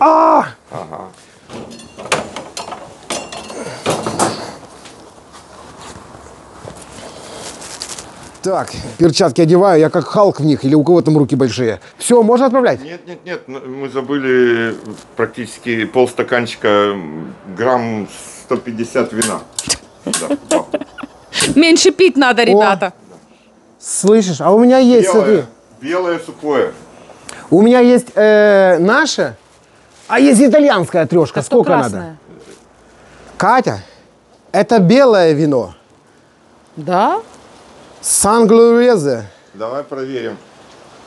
А! Ага. Так, перчатки одеваю, я как Халк в них, или у кого там руки большие. Все, можно отправлять? Нет, нет, нет, мы забыли практически полстаканчика, грамм 150 вина. Да. Меньше пить надо, ребята. Слышишь, а у меня есть, смотри. Белое, белое сухое. У меня есть э, наше, а есть итальянская трешка. Сколько красное. надо? Катя, это белое вино. Да? Санглурезе. Давай проверим.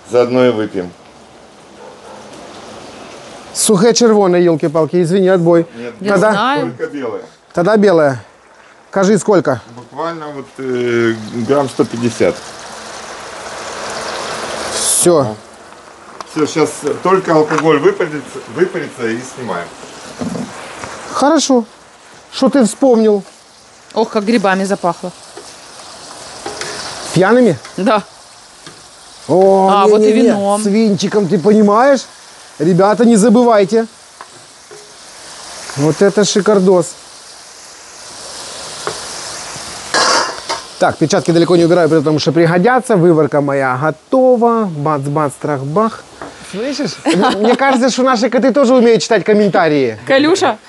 Заодно и выпьем. Сухе червоне, елки-палки, извини, отбой. Нет, Я Тогда, знаю. только белое. тогда белое. Скажи, сколько? Буквально вот э, грамм 150. Все. Все, сейчас только алкоголь выпарится, выпарится и снимаем. Хорошо. Что ты вспомнил? Ох, как грибами запахло. Пьяными? Да. О, А, вот и не-не-не, вином. С винчиком, ты понимаешь? Ребята, не забывайте. Вот это шикардос. Так, перчатки далеко не убираю, потому что пригодятся. Выварка моя готова. Бац-бац, трах-бах. Слышишь? Мне кажется, что наши коты тоже умеют читать комментарии. Калюша,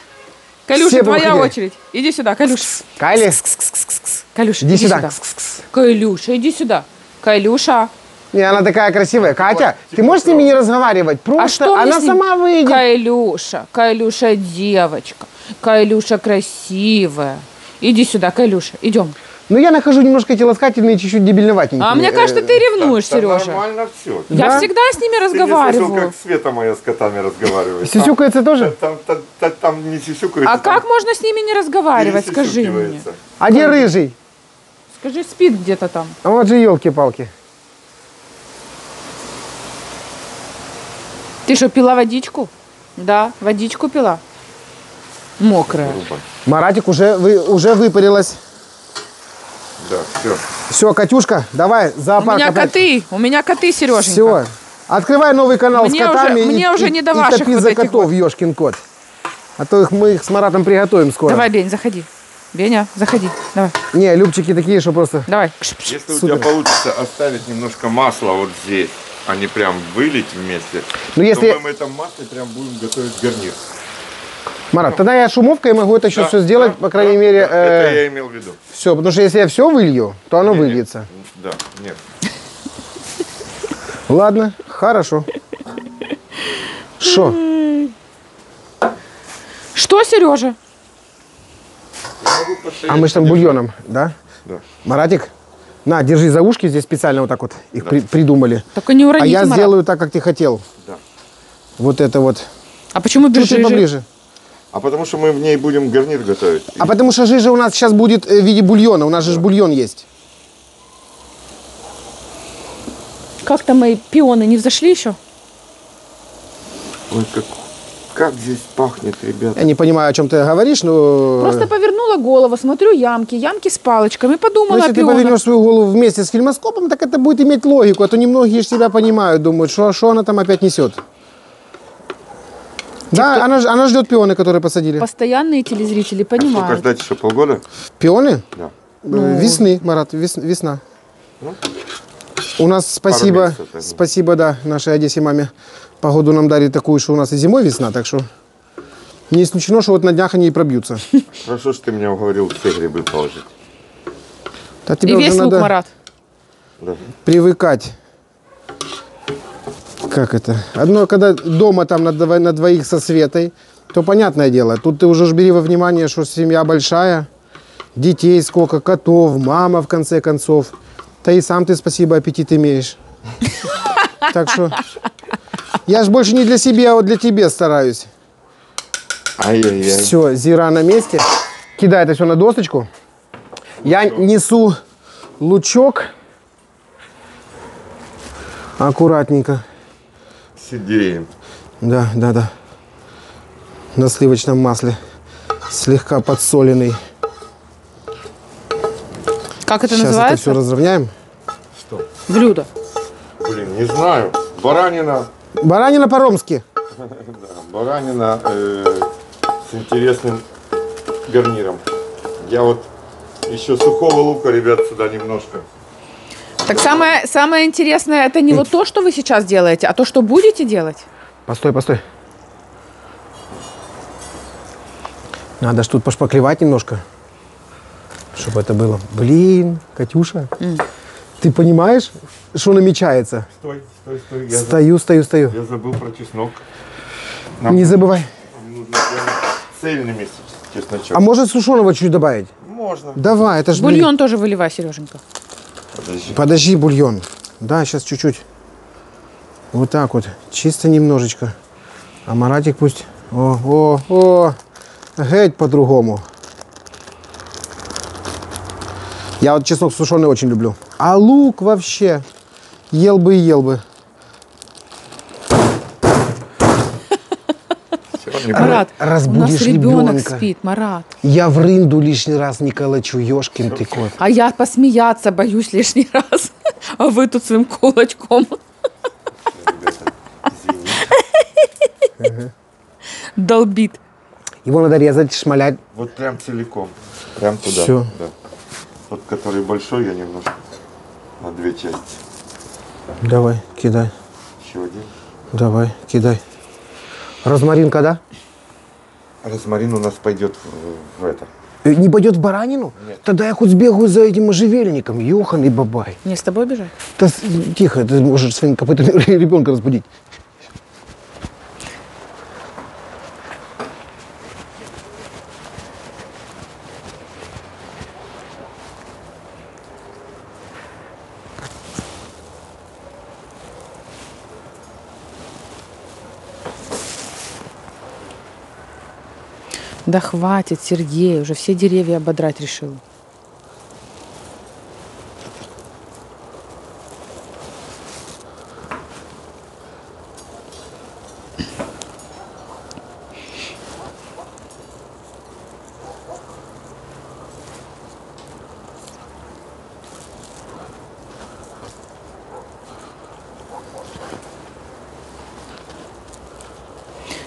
Калюша, Все твоя очередь. Иди сюда, Калюша. Кайли, Калюша, иди иди сюда. сюда. Калюша, иди сюда. Калюша. Не, она такая красивая. Катя, ты можешь с ними не разговаривать? Просто А что мне она сама выйдет. Кайлюша, Кайлюша девочка. Кайлюша красивая. Иди сюда, Кайлюша, идем. Ну, я нахожу немножко эти ласкательные, чуть-чуть дебильноватенькие. А мне кажется, ты ревнуешь, Да, Сережа. нормально все. Я Да? всегда с ними Ты не слышал, разговариваю. как Света моя с котами разговаривает? Сисюкается тоже? Там, там, там, там не сисюкается. А как можно с ними не разговаривать, скажи мне. А где рыжий? Скажи, спит где-то там. А вот же елки-палки. Ты что, пила водичку? Да, водичку пила. Мокрая. Маратик уже, вы, уже выпарилась. Да, все. Все, Катюшка, давай, У зоопарк меня опять. коты, у меня коты, Сереженька. Все. Открывай новый канал Мне с котами уже- и, мне уже и- не до и ваших топи вот за котов, вот. ешкин кот. А то их мы их с Маратом приготовим скоро. Давай, Бень, заходи. Беня, заходи. Давай, Не, любчики такие, что просто... давай. Если у Супер. тебя получится оставить немножко масла вот здесь, а не прям вылить вместе, Ну, если- то мы в этом масле прям будем готовить гарнир. Марат, тогда я шумовкой могу это еще Да, все сделать, да, по крайней да, мере, да, Это э, я имел в виду. все. Потому что если я все вылью, то оно Не, не, выльется. Да, нет. Ладно, хорошо. Что? Что, Сережа? А мы же там бульоном, да? Да. Маратик, на, держи за ушки, здесь специально вот так вот их при- придумали. Только не А уроните, я Марат. сделаю так, как ты хотел. Да. Вот это вот. А почему Чуть-чуть жижи? поближе. А потому что мы в ней будем гарнир готовить. А потому что жижа у нас сейчас будет э, в виде бульона. У нас же бульон есть. Как там мои пионы не взошли еще? Ой, как, как здесь пахнет, ребята. Я не понимаю, о чем ты говоришь, но... Просто повернула голову, смотрю ямки, ямки с палочками, Ну, подумала если о ты пионах. повернешь свою голову вместе с фильмоскопом, так это будет иметь логику. А то немногие ж себя понимают, думают, что, что она там опять несет. Да, она, ж- она ждет пионы, которые посадили. Постоянные телезрители А сколько понимают. ждать еще полгода? Пионы? Да. Э, Весны, Марат, вес- весна. У нас спасибо, месяцев, спасибо, да, нашей Одессе маме. Погоду нам дарит такую, что у нас и зимой весна, так что не исключено, что вот на днях они и пробьются. Хорошо, что ты меня уговорил все грибы положить. Да И тебе весь уже лук, надо Марат. Да. привыкать. Как это? Одно, когда дома там на, дво- на двоих со Светой, то понятное дело. Тут ты уже ж бери во внимание, что семья большая, детей сколько, котов, мама в конце концов. Да и сам ты, спасибо, аппетит имеешь. Так что я ж больше не для себя, а вот для тебя стараюсь. Ай-яй-яй. Все, зира на месте. Кидай это все на досточку. Я несу лучок. Аккуратненько. Сидеем. Да, да, да. На сливочном масле. Слегка подсоленный. Как это Сейчас это называется? все разровняем. Что? Блюдо. Блин, не знаю. Баранина, Баранина по-ромски. баранина э, с интересным гарниром. Я вот еще сухого лука, ребят, сюда немножко. Так самое, самое интересное, это не вот то, что вы сейчас делаете, а то, что будете делать. Постой, постой. Надо ж тут пошпаклевать немножко, чтобы это было. Блин, Катюша, ты понимаешь, что намечается? Стой, стой, стой. Я, за- Стою, стою, стою. я забыл про чеснок. Не забывай. Нам нужно цельными с- чесночок. А может сушеного чуть добавить? Можно. Давай, это же... блин. Бульон тоже выливай, Сереженька. Подожди. Подожди, бульон. Да, сейчас чуть-чуть. Вот так вот. Чисто немножечко. А Маратик пусть... О, о, о. Геть по-другому. Я вот чеснок сушеный очень люблю. А лук вообще. Ел бы и ел бы. Марат, у нас разбудишь ребенок ребенка. спит, Марат. Я в рынду лишний раз не колочу, ешкин ты кот. А я посмеяться боюсь лишний раз. А вы тут своим кулачком долбит. Его надо резать, шмалять. Вот прям целиком. Прям туда. Всё. Да. Тот, который большой, я немножко на две части. Давай, кидай. Еще один. Давай, кидай. Розмарин когда? Розмарин у нас пойдет в, в это. Э, Не пойдет в баранину? Тогда я хоть сбегаю за этим можжевельником. Ёханый бабай. Мне с тобой бежать? Да тихо, ты можешь своими копытами ребенка разбудить. Да хватит, Сергей, уже все деревья ободрать решил.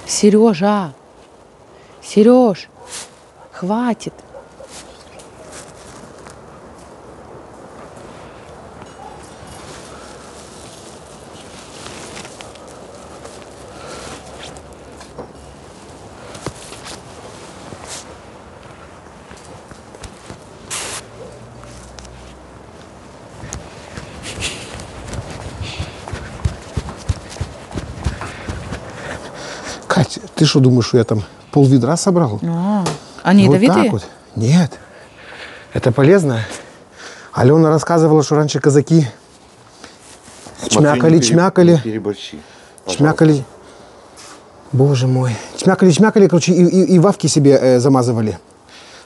Сережа, Сереж, хватит. Кать, ты что думаешь, что я там пол ведра собрал? А, они вот ядовитые? так вот. Нет. Это полезно. Алена рассказывала, что раньше казаки чмякали, не пере- чмякали, не переборщи. пожалуйста. чмякали. Боже мой. Чмякали, чмякали, короче, и, и, и вавки себе э, замазывали.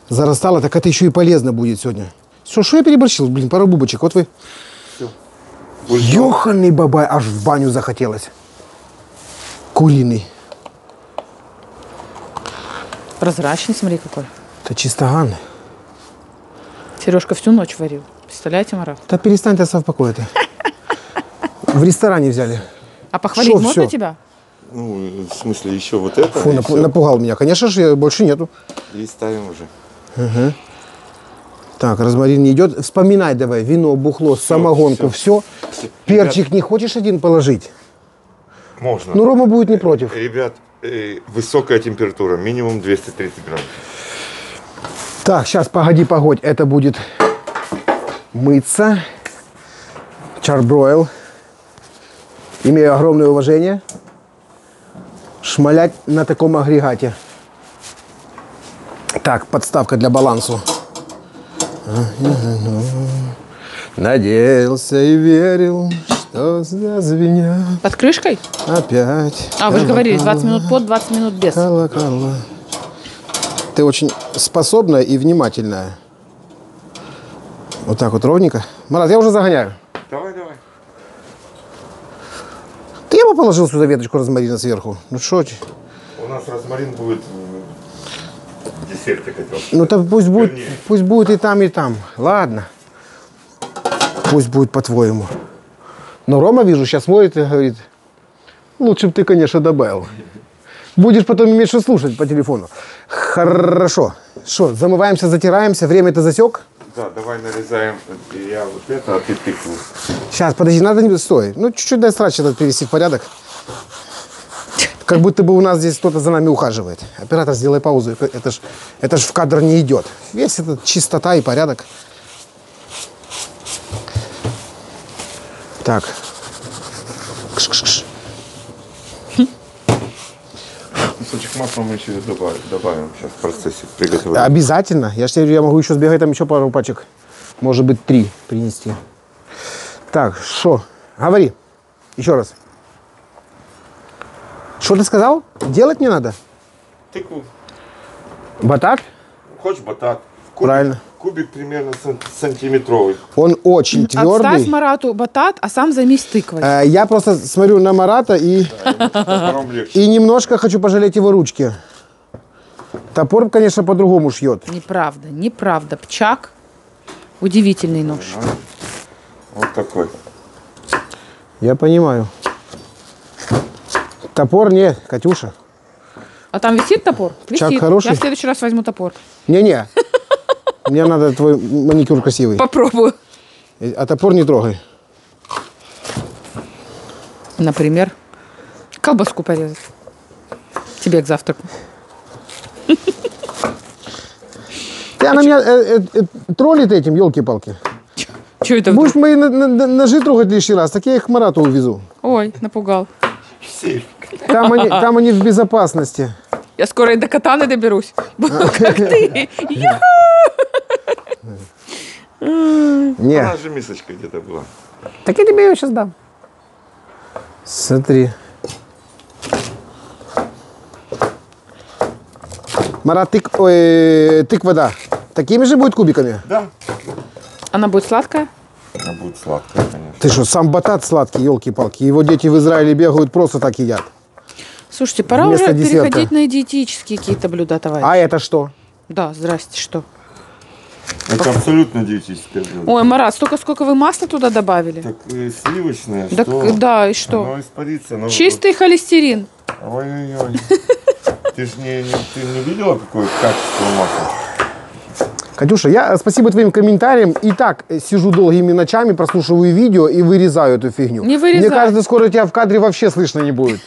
Зарастало, так это еще и полезно будет сегодня. Что, что я переборщил? Блин, пару бубочек. Вот вы. Ёханый бабай, аж в баню захотелось. Куриный. Прозрачный, смотри какой. Это чистоган. Сережка всю ночь варил. Представляете, Марат? Да перестань ты совпокой это. В ресторане взяли. А похвалить Шо можно всё? тебя? Ну, в смысле, еще вот это. Фу, нап- напугал меня. Конечно же, больше нету. И ставим уже. Так, розмарин не идет. Вспоминай давай. Вино, бухло, самогонку, все. Всё. Перчик не хочешь один положить? Можно. Ну, Рома будет не против. Ребят, высокая температура, минимум 230 градусов. Так, сейчас, погоди, погодь. Это будет мыться. Чарбройл. Имею огромное уважение. Шмалять на таком агрегате. Так, подставка для балансу. Надеялся и верил, что зазвенят Под крышкой? опять. А, вы же говорили, 20 минут под, 20 минут без. Колокола. Ты очень способная и внимательная. Вот так вот ровненько. Марат, я уже загоняю. Давай, давай. Ты я бы положил сюда веточку розмарина сверху. Ну что? ты? У нас розмарин будет в десерте хотел. Ну так пусть будет, Вернее. пусть будет и там, и там. Ладно. Пусть будет по-твоему. Но Рома, вижу, сейчас смотрит и говорит, Лучше бы ты, конечно, добавил. Будешь потом иметь что слушать по телефону. Хорошо. Что, замываемся, затираемся, время ты засек? Да, давай нарезаем. Я вот это, а ты тыкву. Сейчас, подожди, надо не... Стой. Ну, чуть-чуть дай срач этот привести в порядок. Как будто бы у нас здесь кто-то за нами ухаживает. Оператор, сделай паузу. Это ж, это ж в кадр не идет. Весь этот чистота и порядок. Так. Кш-кш-кш. Кусочек масла мы еще добавим, добавим сейчас в процессе приготовления. Обязательно. Я же тебе я могу еще сбегать там еще пару пачек. Может быть, три принести. Так, что? Говори. Еще раз. Что ты сказал? Делать не надо? Тыкву. Батат? Хочешь батат? Кубик, Правильно. Кубик примерно сан- сантиметровый. Он очень Отставь твердый. Марату батат, а сам займись тыквой. Э, Я просто смотрю на Марата и, и немножко хочу пожалеть его ручки. Топор, конечно, по-другому шьет. Неправда, неправда. Пчак. Удивительный нож. Вот такой. Я понимаю. Топор нет, Катюша. А там висит топор? Висит. хороший? Я в следующий раз возьму топор. Не-не. Мне надо твой маникюр красивый. Попробую. А топор не трогай. Например, колбаску порезать. Тебе к завтраку. Ты она меня э, э, э, троллит этим, елки-палки. Что это Будешь мои на- на- на- ножи трогать лишний раз, так я их к Марату увезу. Ой, напугал. Там они, там они в безопасности. Я скоро и до катаны доберусь. Буду как ты. Я- У Не, нас же мисочка где-то была. так я тебе ее сейчас дам. Смотри. Марат, тык, ой, тыква, да. Такими же будет кубиками? Да. Она будет сладкая? Она будет сладкая, конечно. Ты что, сам батат сладкий, елки-палки. Его дети в Израиле бегают, просто так едят. Слушайте, пора Вместо уже десерта. переходить на диетические какие-то блюда, товарищ. А это что? Да, здрасте, что? Это абсолютно диетическое блюдо. Ой, Марат, столько, сколько вы масла туда добавили? Так э, сливочное, Так, что? да, и что? Оно испарится. но- Чистый холестерин. Ой-ой-ой. Ты же не, не- ты не видела, какое качество масла? Катюша, я э, спасибо твоим комментариям. И так э, сижу долгими ночами, прослушиваю видео и вырезаю эту фигню. Не вырезай. Мне кажется, скоро тебя в кадре вообще слышно не будет.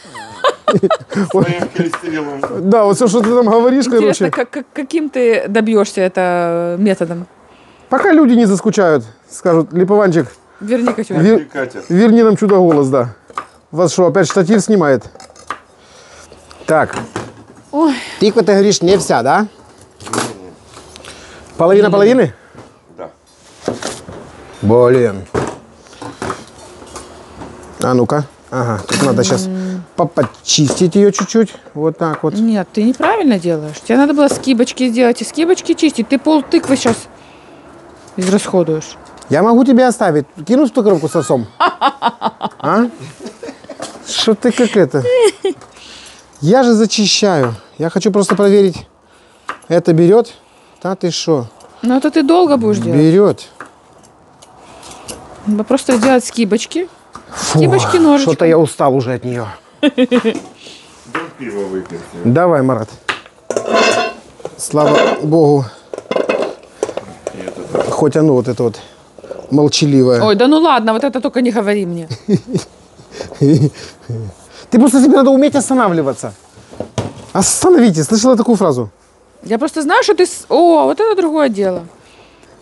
Своим холестерином. Да, вот все, что ты там говоришь, Интересно, короче. как, как- каким ты добьешься это методом? Пока люди не заскучают, скажут, Липованчик, Верни Катю. Ви- И Катя. верни нам чудо-голос, да. Вас что, опять штатив снимает? Так, Ой, тыква, ты говоришь, не вся, да? Половина половины? Да. Блин. А ну-ка. Ага, тут надо сейчас почистить ее чуть-чуть. Вот так вот. нет, ты неправильно делаешь. Тебе надо было скибочки сделать и скибочки чистить. Ты пол тыквы сейчас израсходуешь. Я могу тебе оставить. Кинуть в ту коробку с овсом? А? Что ты как это? Я же зачищаю. Я хочу просто проверить. Это берет? Да ты что? Ну это ты долго будешь делать. Берет. Просто делать скибочки. Скибочки ножичком. Что-то я устал уже от нее. Пиво выпьем. Давай, Марат. Слава Богу. Хоть оно вот это вот молчаливое. Ой, да ну ладно, вот это только не говори мне. Ты просто тебе надо уметь останавливаться. Остановитесь. Слышала такую фразу? Я просто знаю, что ты... О, вот это другое дело.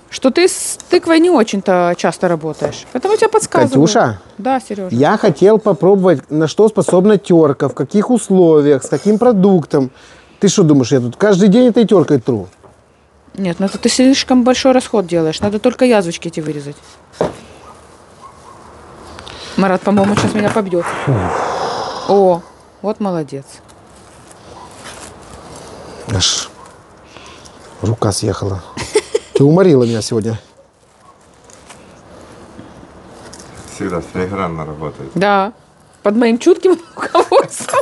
Что ты с тыквой не очень-то часто работаешь. Поэтому я тебе подсказываю. Катюша, Да, Сережа. я хотел попробовать, на что способна терка, в каких условиях, с каким продуктом. Ты что думаешь, я тут каждый день этой теркой тру? Нет, ну это ты слишком большой расход делаешь. Надо только язвочки эти вырезать. Марат, по-моему, сейчас меня побьет. О, вот молодец. Аж рука съехала. Ты уморила меня сегодня. Всегда филигранно работает. Да, под моим чутким руководством.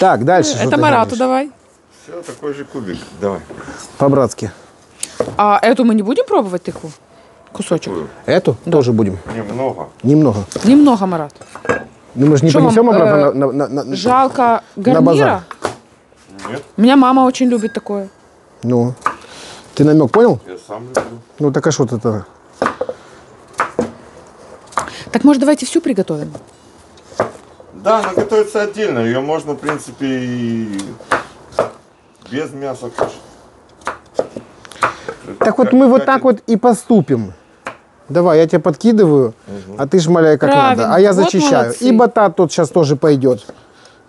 Так, дальше. Это Марату давай. Все, такой же кубик. Давай. По-братски. А эту мы не будем пробовать тыкву? кусочек. Эту тоже будем. Немного. Немного. Немного, Марат. Ну мы же не понесем обратно э, на, на- на- на- Жалко базар. Нет, У меня мама очень любит такое. Ну, ты намек понял? я сам люблю. Ну так а что ты то Так может давайте всю приготовим? Да, она готовится отдельно. Ее можно, в принципе, и без мяса кушать. Так вот мы вот так вот и поступим. Давай, я тебя подкидываю, а ты шмаляй как Правильно, надо. А я вот зачищаю. молодцы. И батат тут сейчас тоже пойдет.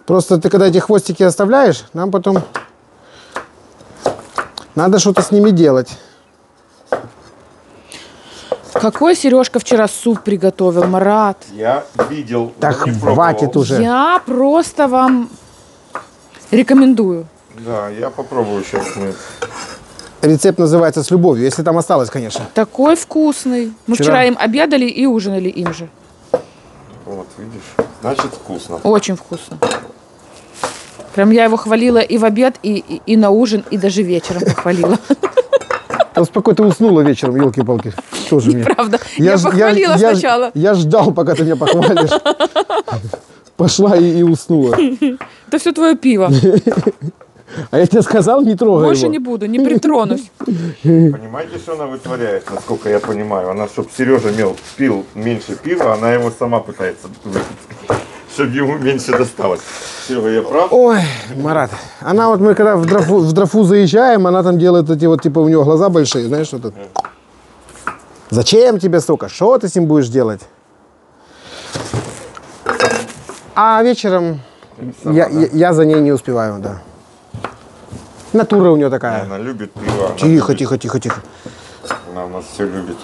Просто ты когда эти хвостики оставляешь, нам потом надо что-то с ними делать. Какой Сережка вчера суп приготовил, Марат? Я видел, Так не пробовал. хватит уже. Я просто вам рекомендую. Да, я попробую сейчас. Мы... Рецепт называется «С любовью», если там осталось, конечно. Такой вкусный. Мы Вчера- вчера им обедали и ужинали им же. Вот, видишь? Значит, вкусно. Очень вкусно. Прям я его хвалила и в обед, и, и, и на ужин, и даже вечером похвалила. Да успокой, ты уснула вечером, елки-палки. Тоже мне. Правда. Я, ж- похвалила я сначала. Я ждал, пока ты меня похвалишь. Пошла и, и уснула. Это все твое пиво. А я тебе сказал, не трогай Больше его. не буду, не притронусь. Понимаете, что она вытворяет, насколько я понимаю? Она, чтобы Сережа мел, пил меньше пива, она его сама пытается выпить. Чтобы ему меньше досталось. Серега, я прав? Ой, Марат, она вот мы когда в дрофу, в дрофу заезжаем, она там делает эти вот, типа, у нее глаза большие, знаешь, что тут? Зачем тебе столько? Что ты с ним будешь делать? А вечером я, я, я за ней не успеваю, да. Натура у нее такая. Она любит пиво. она Тихо, любит- тихо, тихо, тихо. Она у нас все любит.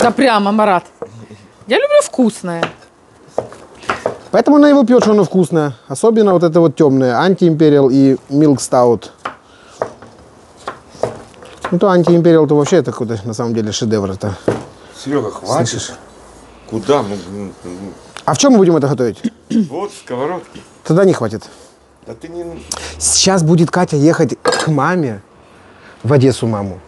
Да прямо, Марат. Я люблю вкусное. Поэтому она его пьет, что оно вкусное. Особенно вот это вот темное. Антиимпериал и Milk Stout. Ну то антиимпериал, то вообще это какой-то на самом деле шедевр. Это. Серега, хватит. Слышишь? Куда? Ну, м, м, А в чем мы будем это готовить? вот сковородки. Тогда не хватит. Да ты не... Сейчас будет Катя ехать к маме в Одессу маму.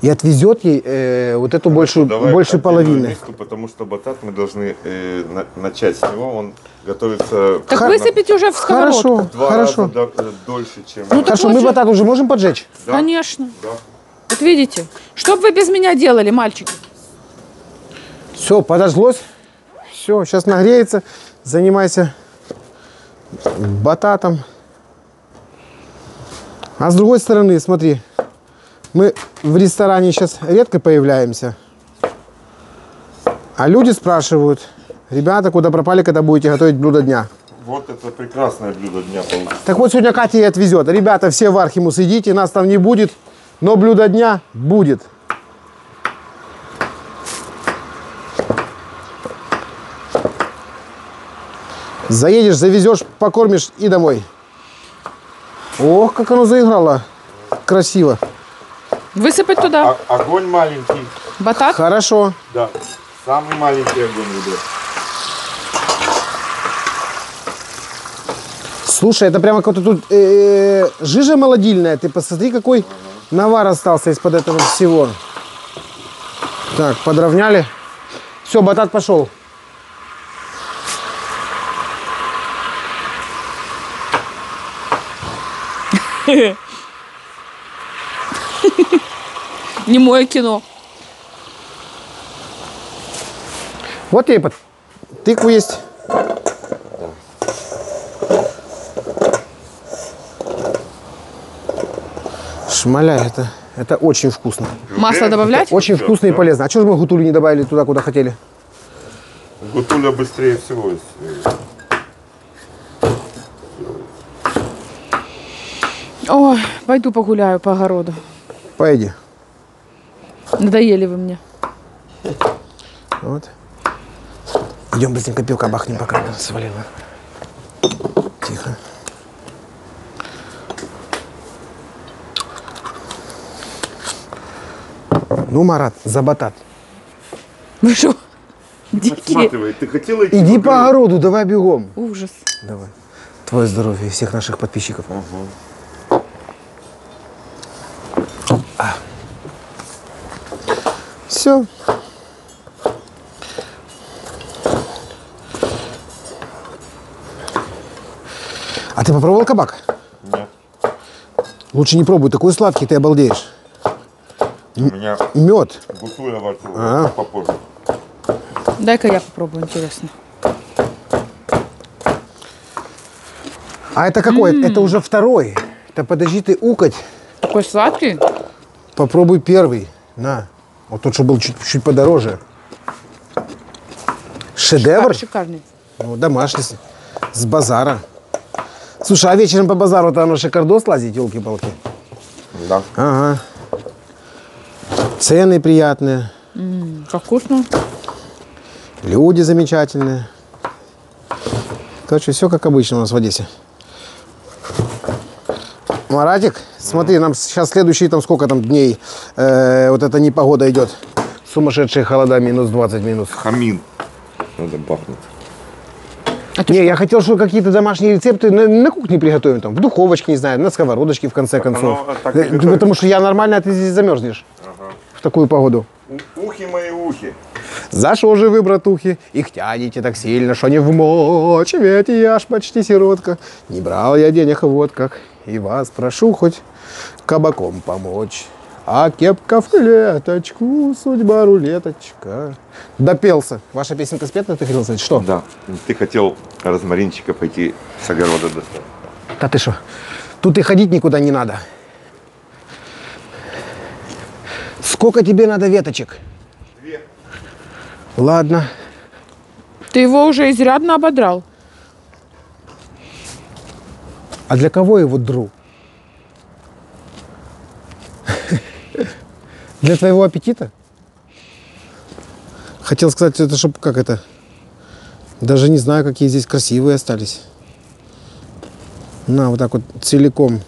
И отвезет ей э, вот эту большую, Давай больше половины. миску, потому что батат мы должны э, на- начать с него. Он готовится Так Ха- высыпите уже в сковородку. Хорошо, в два хорошо. раза до- э, дольше, чем... Ну, так Хорошо, вот мы батат уже можем поджечь? Да? Конечно. Да. Вот видите, что бы вы без меня делали, мальчики? Все, подожглось. Все, сейчас нагреется. Занимайся бататом. А с другой стороны, смотри, мы в ресторане сейчас редко появляемся. А люди спрашивают, ребята, куда пропали, когда будете готовить блюдо дня? Вот это прекрасное блюдо дня получится. Так вот сегодня Катя и отвезет. Ребята, все в Архимус идите, нас там не будет, но блюдо дня будет. Заедешь, завезешь, покормишь и домой. Ох, как оно заиграло. Красиво. Высыпать туда А- огонь маленький. батат. Хорошо. Да. Самый маленький огонь, ребят. Слушай, это прямо какой-то тут э, жижа молодильная. Ты посмотри, какой навар остался из-под этого всего. Так, подровняли. Все, батат пошел. Не мое кино. Вот и под тыкву есть. Шмаля, это, это очень вкусно. Масло добавлять? Очень Всё, вкусно и полезно. А что же мы гутулю не добавили туда, куда хотели? Гутуля быстрее всего. есть. Ой, пойду погуляю по огороду. Пойди. Надоели вы мне. Вот. Идем быстренько пивка бахнем, пока она свалила. Тихо. Ну, Марат, за батат. Вы что? Дикие. Ты хотела идти Иди по огороду, давай бегом. Ужас. Давай. Твое здоровье и всех наших подписчиков. все. А ты попробовал кабак? Нет. Лучше не пробуй, такой сладкий, ты обалдеешь. У меня мед. Гусуя во рту. А -а. Попозже. Дай-ка я попробую, интересно. А это какой? М -м. Это уже второй. Да подожди ты укать. Такой сладкий? Попробуй первый. На. Вот тот, что был чуть, чуть подороже. Шедевр? Шикарный. Ну, домашний. с- базара. Слушай, а вечером по базару там шикардос лазить, елки-палки? Да. Ага. Цены приятные, Как вкусно. люди замечательные. Короче, все как обычно у нас в Одессе. Маратик, смотри, нам сейчас следующие там сколько там дней э, вот эта непогода идет. Сумасшедшие холода, минус 20, минус. Хамин. Надо бахнуть. Не, я хотел, что какие-то домашние рецепты на, на кухне приготовим, там, в духовочке, не знаю, на сковородочке, в конце концов. оно так и Э, готовится. Потому что я нормально, а ты здесь замерзнешь в такую погоду. У- Ухи мои ухи. За что же вы, братухи, их тянете так сильно, что не в мочь, ведь я ж почти сиротка. Не брал я денег вот как, и вас прошу хоть кабаком помочь. А кепка в клеточку, судьба рулеточка. Допелся. Ваша песенка спета, ты хотел сказать? Что? Да. Ты хотел розмаринчика пойти с огорода достать. Да ты что? Тут и ходить никуда не надо. Сколько тебе надо веточек? Две. Ладно. Ты его уже изрядно ободрал. А для кого его дру? Для твоего аппетита? Хотел сказать, это чтобы как это? Даже не знаю, какие здесь красивые остались. На, вот так вот целиком.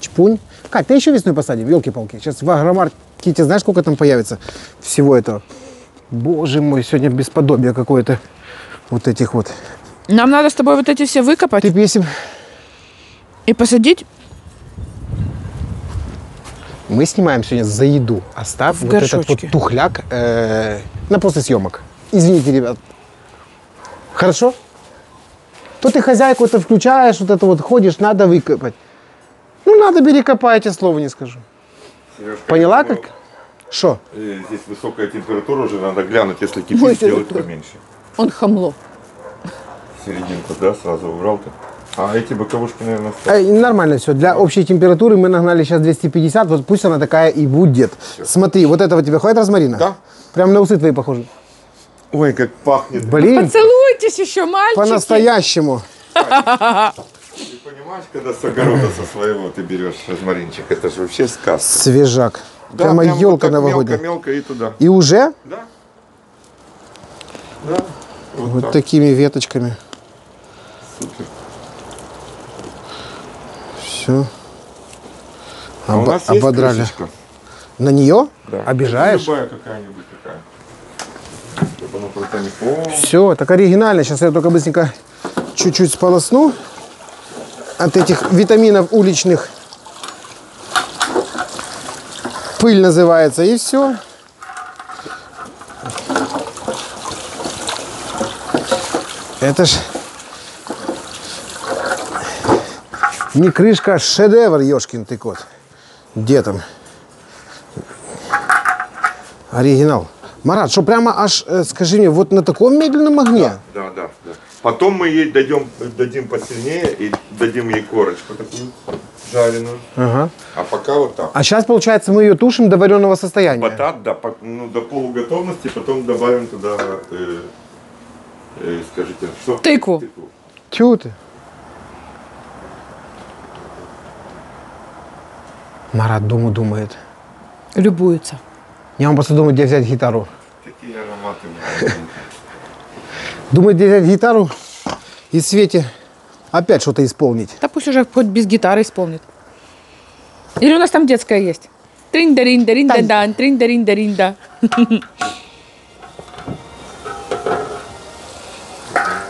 Чпунь. Кать, ты еще весной посадим, елки-палки. Сейчас в агромаркете знаешь, сколько там появится всего этого? Боже мой, сегодня бесподобие какое-то вот этих вот. Нам надо с тобой вот эти все выкопать Ты б и посадить. Мы снимаем сегодня за еду. Оставь В вот этот горшочке. вот тухляк э, на после съемок. Извините, ребят. Хорошо? То ты хозяйку это включаешь, вот это вот ходишь, надо выкопать. Ну, надо бери, копай, я тебе слова не скажу. Сережка, Поняла я думаю, как? Что? э, Здесь высокая температура уже, надо глянуть, если кипит, сделать поменьше. Он хамло. Серединку, да, сразу убрал-то. А эти боковушки, наверное, Э, нормально все. Для общей температуры мы нагнали сейчас 250, вот пусть она такая и будет. Смотри, вот этого тебе хватит розмарина? Да. Прям на усы твои похожи. Ой, как пахнет. Блин, Поцелуйтесь еще, мальчики. по-настоящему. Ты понимаешь, когда с огорода со своего ты берешь розмаринчик, это же вообще сказка. Свежак. Да, Прямо прям вот елка так новогодняя. Мелко-мелко и туда. И уже Да. Да. Вот, вот так. такими веточками. Супер. Все. А у нас есть ободрали. крышечка? На нее? Да. Обижаешь? Любая какая-нибудь такая. Чтобы оно просто не полностью. Все, так оригинально. Сейчас я только быстренько чуть-чуть сполосну от этих витаминов уличных. Пыль называется, и все. Это ж не крышка, а шедевр, ешкин ты кот. Где там? Оригинал. Марат, что прямо аж, э, скажи мне, вот на таком медленном огне? Да, да, да. Потом мы ей дадим, дадим посильнее и дадим ей корочку такую жареную. Ага. А пока вот так. А сейчас, получается, мы ее тушим до вареного состояния. Батат, да, по- ну, до полуготовности, потом добавим туда, э, э, скажите, что? Тыкву. Тю ты. Марат думу думает. Любуется. Я он просто думает, где взять гитару. Такие ароматы. Думает, где взять гитару и Свете опять что-то исполнить. Да пусть уже хоть без гитары исполнит. Или у нас там детская есть? тринда ринда ринда дан тринда ринда ринда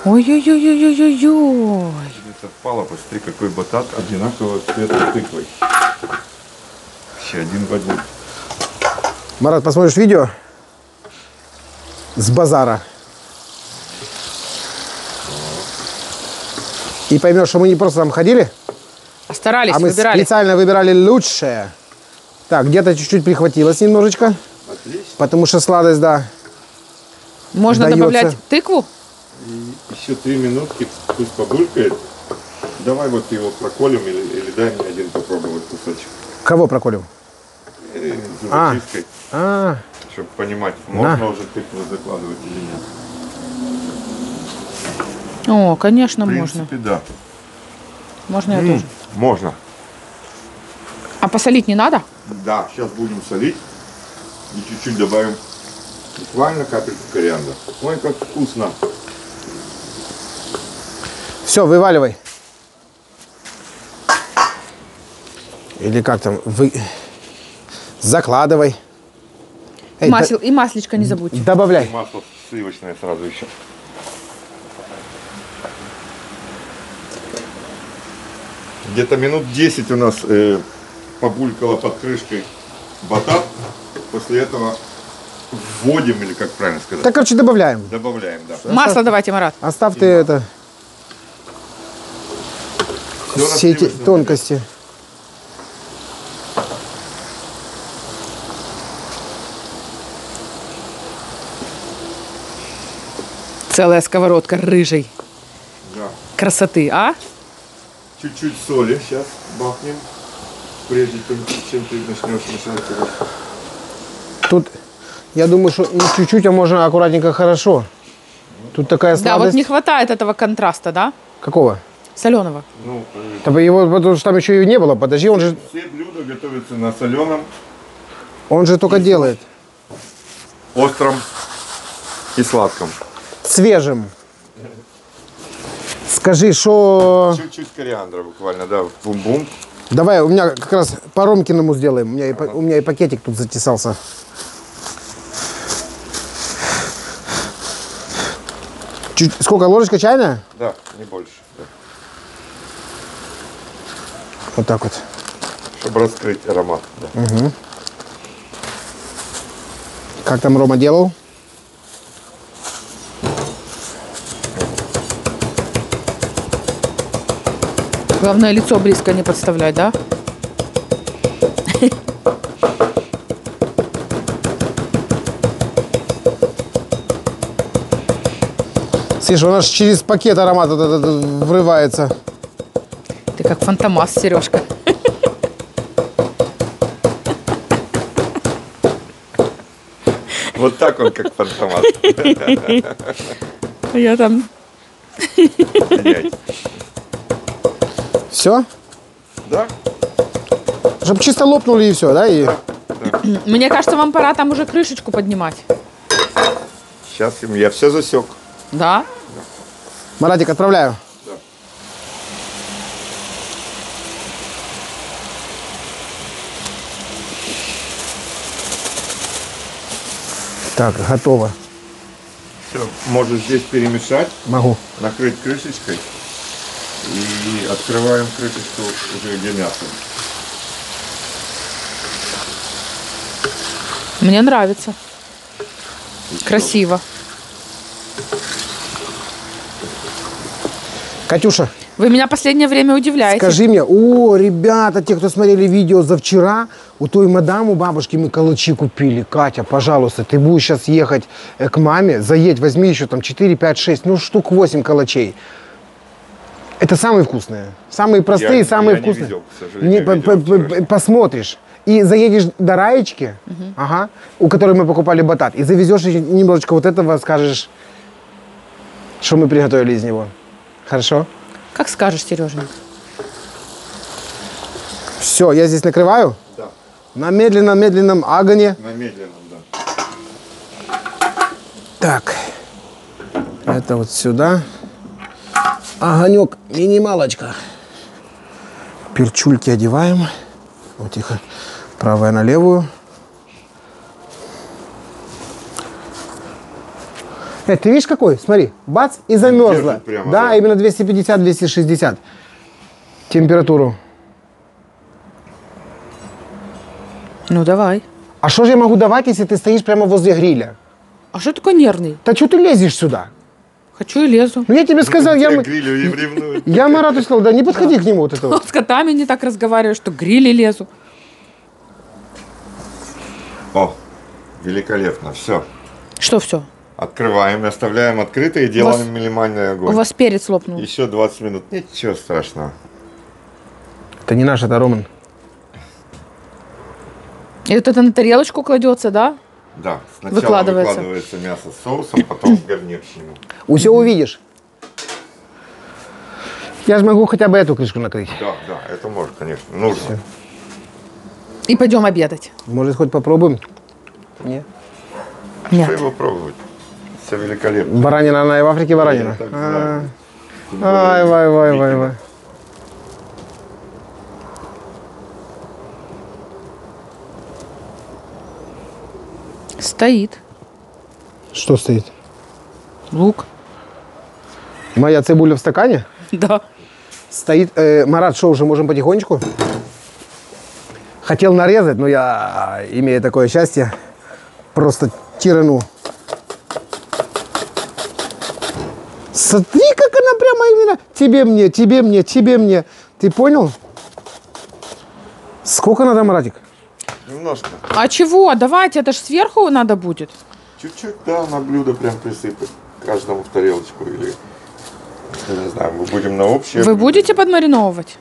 Ой-ой-ой-ой-ой-ой. Это впало, посмотри, какой батат одинакового цвета с тыквой. Вообще один в один. Марат, посмотришь видео с базара. И поймешь, что мы не просто там ходили, А старались, а мы выбирали. специально выбирали лучшее. Так, где-то чуть-чуть прихватилось немножечко, Отлично. потому что сладость, да. Можно дается. добавлять тыкву? Еще три минутки, пусть побулькает. Давай вот его проколем или, или дай мне один попробовать кусочек. Кого проколем? Э, А. Зубочисткой, А, чтобы понимать, можно уже тыкву закладывать или нет. О, конечно, В можно. принципе, да. Можно я М, тоже. Можно. А посолить не надо? Да, сейчас будем солить и чуть-чуть добавим буквально капельку кориандра. Ой, как вкусно. все, вываливай. Или как там, вы... закладывай. Эй, Масел, и маслечко не забудьте. да- добавляй. Масло сливочное сразу еще. Где-то минут 10 у нас э, побулькало под крышкой батат. После этого вводим, или как правильно сказать, Так, короче, добавляем. добавляем, да. Масло давайте, Марат. Оставь ты это, все эти тонкости. Целая сковородка рыжей Да. красоты, а? Чуть-чуть соли сейчас бахнем, прежде чем, ты начнешь мешать его. Тут, я думаю, что ну, чуть-чуть, а можно аккуратненько хорошо. Тут такая Да, сладость. вот не хватает этого контраста, да? Какого? Соленого. Ну, Там его, потому что там еще и не было. Подожди, он же, все блюда готовятся на соленом, он же только делает. остром и сладком. Свежим. Скажи, что... Чуть-чуть кориандра буквально, да, бум-бум. Давай, у меня как раз по Ромкиному сделаем. У меня, и, па- у меня и пакетик тут затесался. Чуть, сколько, ложечка чайная? Да, не больше. да. Вот так вот. Чтобы раскрыть аромат. да. Как там Рома делал? Главное, лицо близко не подставлять, да? Слышь, у нас через пакет аромат врывается. Ты как фантомас, Сережка. Вот так он, как фантомат. Я там... Меняйте. Все? Да? Чтобы чисто лопнули и все, да? И... Мне кажется, вам пора там уже крышечку поднимать. Сейчас я все засек. Да? Маратик, отправляю. Да. Так, готово. Все, можешь здесь перемешать, Могу. накрыть крышечкой и открываем крышечку уже где мясо. Мне нравится. И. Красиво. Катюша, Вы меня последнее время удивляете. скажи мне, о, ребята, те, кто смотрели видео за вчера, у той мадам, у бабушки мы калачи купили. Катя, пожалуйста, ты будешь сейчас ехать э, к маме, заедь, возьми еще там 4, 5, 6, ну штук 8 калачей. Это самые вкусные. Самые простые, Я- самые я не вкусные. видел, к сожалению, Не, по- видео по- по- вчерашнее. посмотришь. И заедешь до Раечки, ага, у которой мы покупали батат, и завезешь немножечко вот этого, скажешь, что мы приготовили из него. Хорошо? Как скажешь, Сережа. Все, я здесь накрываю Да, на медленном-медленном огне. на медленном, да. Так, это вот сюда. Огонек минималочка. Перчульки одеваем. Вот тихо. Правая на левую. Э, ты видишь какой? Смотри, бац, и замерзла. прямо, да, да. именно 250-260 температуру. Ну, давай. А что же я могу давать, если ты стоишь прямо возле гриля? А что такой нервный? Да что ты лезешь сюда? Хочу и лезу. Ну я тебе сказал, я, Я м- грилю и ревную. я Марату сказал, да не подходи к нему вот это вот. С котами не так разговариваю, что грили лезу. О, великолепно, все. Что все? Открываем, оставляем открытый и вас- делаем минимальный У огонь. вас перец лопнул. Еще 20 минут. Ничего страшного. Это не наш, это Роман. И вот это на тарелочку кладется, да? Да, сначала Выкладывается. выкладывается, мясо с соусом, потом гарнир к нему. Все увидишь. Я же могу хотя бы эту крышку накрыть. Да, да, это может, конечно, нужно. И пойдем обедать. Может, хоть попробуем? Нет. Нет. Что его пробовать? Все великолепно. Баранина, она и в Африке баранина. А, Ай, вай, вай, вай, вай. Стоит. Что стоит? Лук. Моя цибуля в стакане? Да. Стоит. э, Марат, что, уже можем потихонечку? Хотел нарезать, но я, имея такое счастье, просто тирану. Смотри, как она прямо именно тебе мне, тебе мне, тебе мне. Ты понял? Сколько надо, Маратик? Немножко. А чего? Давайте, это ж сверху надо будет. Чуть-чуть, да, на блюдо прям присыпать. Каждому в тарелочку или... я Не знаю, мы будем на общее. Вы блюдо. будете подмариновывать?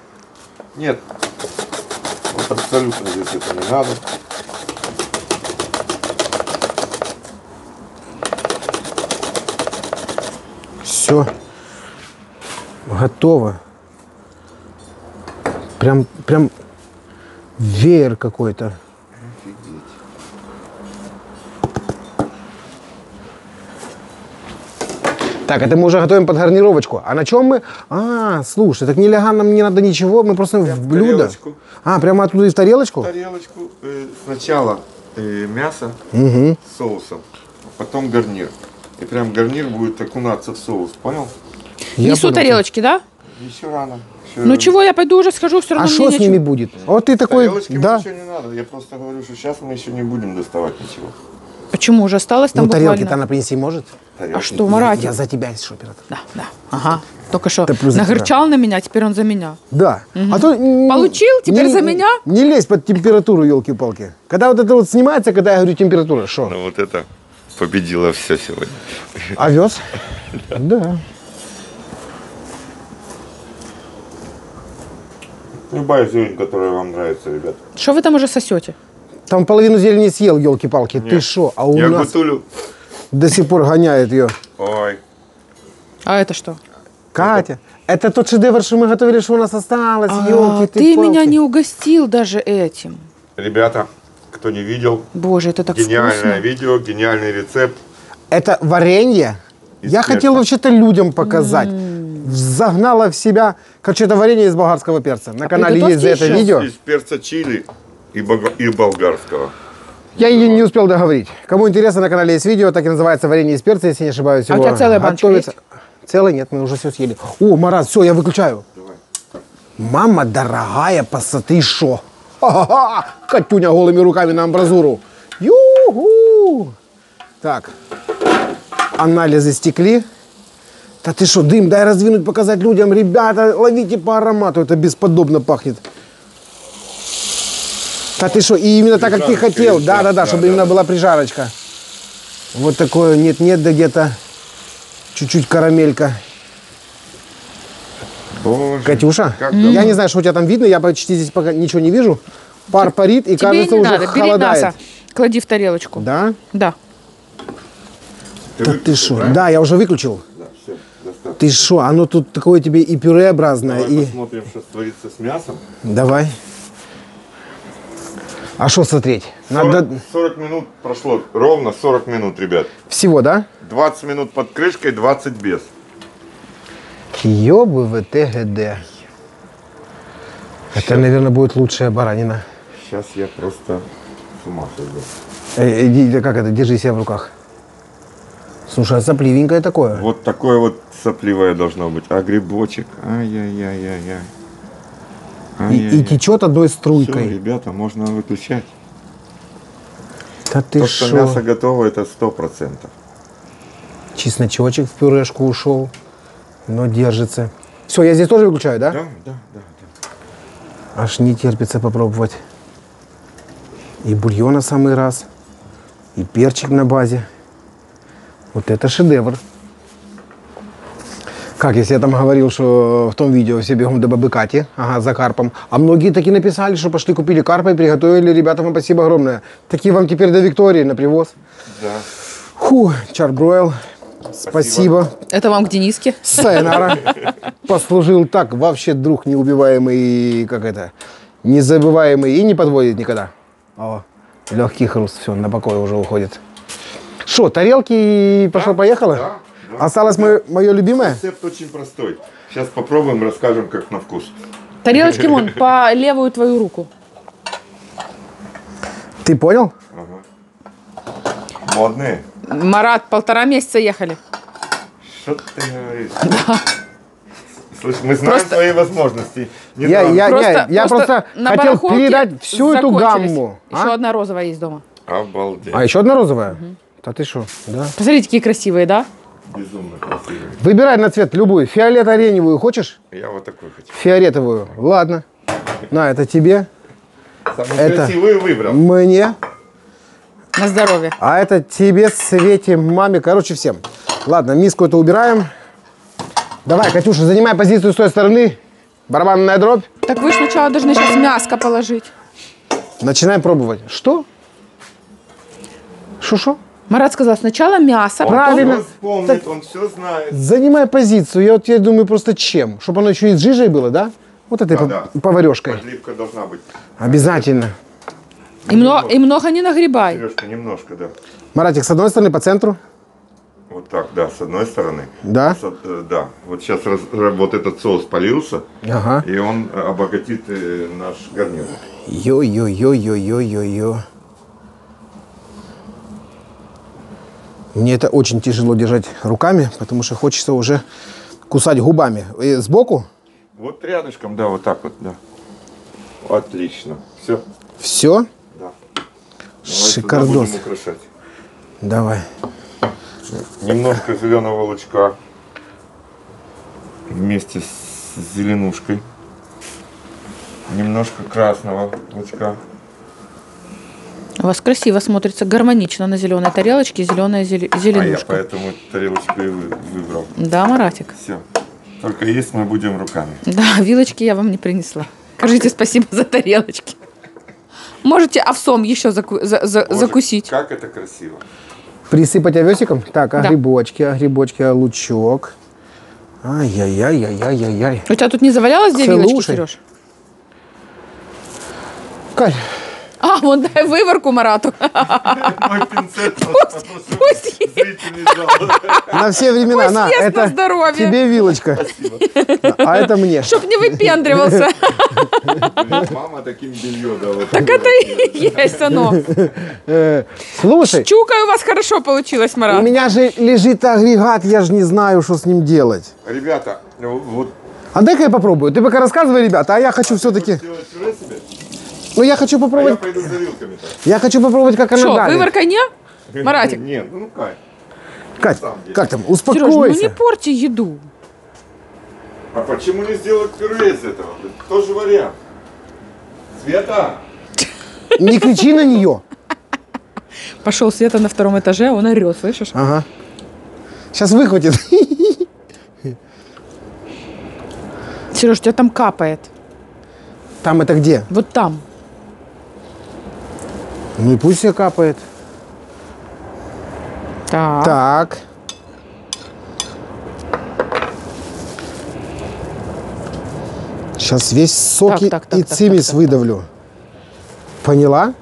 Нет. Вот абсолютно здесь это не надо. Все. Готово. Прям, прям веер какой-то. Так, это мы уже готовим под гарнировочку. А на чем мы? А, слушай, так нелегально нам не надо ничего, мы просто в в блюдо. тарелочку. А, прямо оттуда и в тарелочку? тарелочку э, сначала э, мясо с соусом, а потом гарнир. И прям гарнир будет окунаться в соус, понял? Я Несу понял. тарелочки, да? Еще рано. Еще Ну чего, я пойду уже схожу, все А равно что мне с ними будет? Вот ты такой, Тарелочки да. ничего не надо. Я просто говорю, что сейчас мы еще не будем доставать ничего. Почему? Уже осталось там Ну, тарелки-то буквально. она принести может? А что, Маратик? Я за тебя, оператор. Да, да. Ага. Только что Да нагорчал на меня, теперь он за меня. Да. А то, Получил, теперь за меня? Не лезь под температуру, елки-палки. Когда вот это вот снимается, когда я говорю температура, что? Ну вот это победило все сегодня. Овес? Да. Любая зелень, которая вам нравится, ребят. Что вы там уже сосете? Там половину зелени съел, елки-палки. Ты что? А у Я нас гутулю. до сих пор гоняет ее. Ой. А это что? Катя, это тот шедевр, что мы готовили, что у нас осталось, А, елки ты меня не угостил даже этим. Ребята, кто не видел, Боже, это так гениальное вкусно. видео, гениальный рецепт. Это варенье. Из Я перца. хотел вообще-то людям показать. Загнала в себя, короче, это варенье из болгарского перца. На канале есть за это еще. видео. Из перца чили и, бога- и болгарского. Я ее не успел договорить. Кому интересно, на канале есть видео, так и называется варенье из перца, если не ошибаюсь. А у тебя целая баночка готовится. Целая нет, мы уже все съели. О, Марат, все, я выключаю. Мама дорогая, посмотри, шо. Ха-ха-ха! Катюня голыми руками на амбразуру. Юху! Так, анализы стекли. Да ты что, дым, дай раздвинуть, показать людям. Ребята, ловите по аромату, это бесподобно пахнет. Да ты что, и именно так, как ты хотел. Да, да, да, да, чтобы да, именно да. была прижарочка. Вот такое нет-нет, да где-то чуть-чуть карамелька. Боже, Катюша, я давно. не знаю, что у тебя там видно, я почти здесь пока ничего не вижу. Пар парит и Тебе кажется не уже надо, бери холодает. мясо, клади в тарелочку. Да? Да. Ты Да ты что? Да, я уже выключил. Да, все, достаточно. Ты что, оно тут такое тебе и пюреобразное, Давай и... посмотрим, что творится с мясом. Давай. А что смотреть? 40, Надо 40 минут прошло, ровно 40 минут, ребят. всего, да? 20 минут под крышкой, 20 без. Ёбы в ТГД. Это, наверное, будет лучшая баранина. Сейчас я просто с ума сойду. Э, иди, да как это, держи себя в руках. Слушай, а сопливенькое такое. Вот такое вот сопливое должно быть. А грибочек, ай-яй-яй-яй-яй. И, и течет одной Все, струйкой. ребята, можно выключать. Да ты То, что шо? мясо готово, это сто процентов. Чесночочек в пюрешку ушел, но держится. Все, я здесь тоже выключаю, да? Да, да, да. да. Аж не терпится попробовать. И бульона самый раз, и перчик на базе. Вот это шедевр. Как, если я там говорил, что в том видео все бегом до бабы Кати, ага, за карпом. А многие таки написали, что пошли купили карпа и приготовили. Ребята, вам спасибо огромное. Такие вам теперь до Виктории на привоз. Да. Фу, чарбройл. Спасибо. Это вам к Дениске. Сайнара. Послужил так, вообще друг неубиваемый, как это, незабываемый и не подводит никогда. О, легкий хруст, все, на покой уже уходит. Что, тарелки пошло-поехало? да, да. Осталось мое, мое любимое? Рецепт очень простой. Сейчас попробуем, расскажем, как на вкус. Тарелочки, вон, по левую твою руку. Ты понял? Модные. Марат, полтора месяца ехали. Что ты говоришь? Слушай, мы знаем Просто- свои возможности. Не Я- надо. я- Просто, я просто на хотел передать всю эту гамму. Еще А? одна розовая есть дома. Обалдеть. А еще одна розовая? Да ты что? Да. Посмотрите, какие красивые, да? Безумно красивый. Выбирай на цвет любую. Фиолет-ораневую хочешь? Я вот такой хочу. Фиолетовую. Ладно. На, это тебе, Самый Это- красивый выбрал. мне, На здоровье. А это тебе, Свете, маме, короче, всем. Ладно, миску это убираем. Давай, Катюша, занимай позицию с той стороны. Барабанная дробь. Так вы сначала должны сейчас мяско положить. Начинаем пробовать. Что? Шо-шо? Марат сказал, сначала мясо, Он Правильно. все вспомнит, он все знает. Занимай позицию. Я вот я думаю, просто чем? Чтобы оно еще и с жижей было, да? Вот этой Да, пов- да. поварешкой. Подливка должна быть. Обязательно. И, много, и много не нагребай. Сережка, немножко, да. Маратик, с одной стороны по центру. Вот так, да, с одной стороны. Да? С- э, да. Вот сейчас раз- ра- вот этот соус полился, Ага. и он э, обогатит э, наш гарнир. Йо-йо-йо-йо-йо-йо-йо. Мне это очень тяжело держать руками, потому что хочется уже кусать губами. И сбоку Вот рядышком, да, вот так вот, да. Отлично. Все. все. Да. Шикардос. Давай. Немножко зеленого лучка вместе с зеленушкой. Немножко красного лучка. У вас красиво смотрится, гармонично на зеленой тарелочке, зеленая зеле- А я зеленушка. поэтому тарелочку и вы- выбрал. Да, Маратик. Все. Только есть мы будем руками. Да, вилочки я вам не принесла. Скажите спасибо за тарелочки. Можете овсом еще заку- за- за- Боже, закусить. Как это красиво. Присыпать овесиком? Так, а грибочки, а грибочки, а лучок. Ай-яй-яй-яй-яй-яй-яй. У тебя тут не завалялось две вилочки. Сереж? Кать, А, вон дай выворку Марату. Мой пинцет пусть зал. на все времена. Пусть на, это здоровье. тебе вилочка. А это мне. Чтоб не выпендривался. Мама таким белье дала. Так это и есть оно. Э, Слушай, Чука у вас хорошо получилось, у Марат. меня же лежит агрегат, я же не знаю, что с ним делать. Ребята, вот А дай-ка я попробую. Ты пока рассказывай, ребята, а я хочу все-таки... Ну, я хочу а я попробовать... пойду за вилками-то. Я хочу попробовать, как она Что, давит. выворка не? Маратик. Нет, ну как? Кать, как там? Сереж, ну не Успокойся. порти еду. А почему не сделать пюре из этого? Тоже вариант. Света! Не кричи на нее. Пошел Света на втором этаже, а он орет, слышишь? Ага. Сейчас выхватит. Сереж, у тебя там капает. Там это где? Вот там. Ну и пусть себе капает. Так. Так. Сейчас весь соки Так, так, так, и так, цимис так, так, выдавлю. Поняла?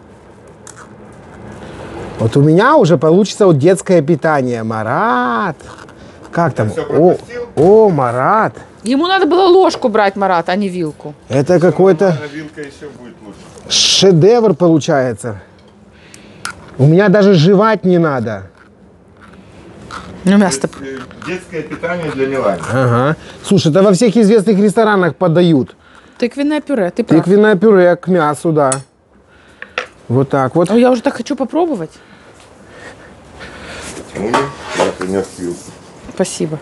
Вот у меня уже получится вот детское питание. Марат. Как там? О, о, Марат. Ему надо было ложку брать, Марат, а не вилку. Это какой-то Нормально, вилка еще будет лучше. шедевр получается. У меня даже жевать не надо. Ну, мясо есть, э, Детское питание для Милани. Ага. Слушай, это во всех известных ресторанах подают. Тыквенное пюре, ты прав. Тыквенное пюре к мясу, да. Вот так вот. Ну, я уже так хочу попробовать. Ну, я принес. Спасибо.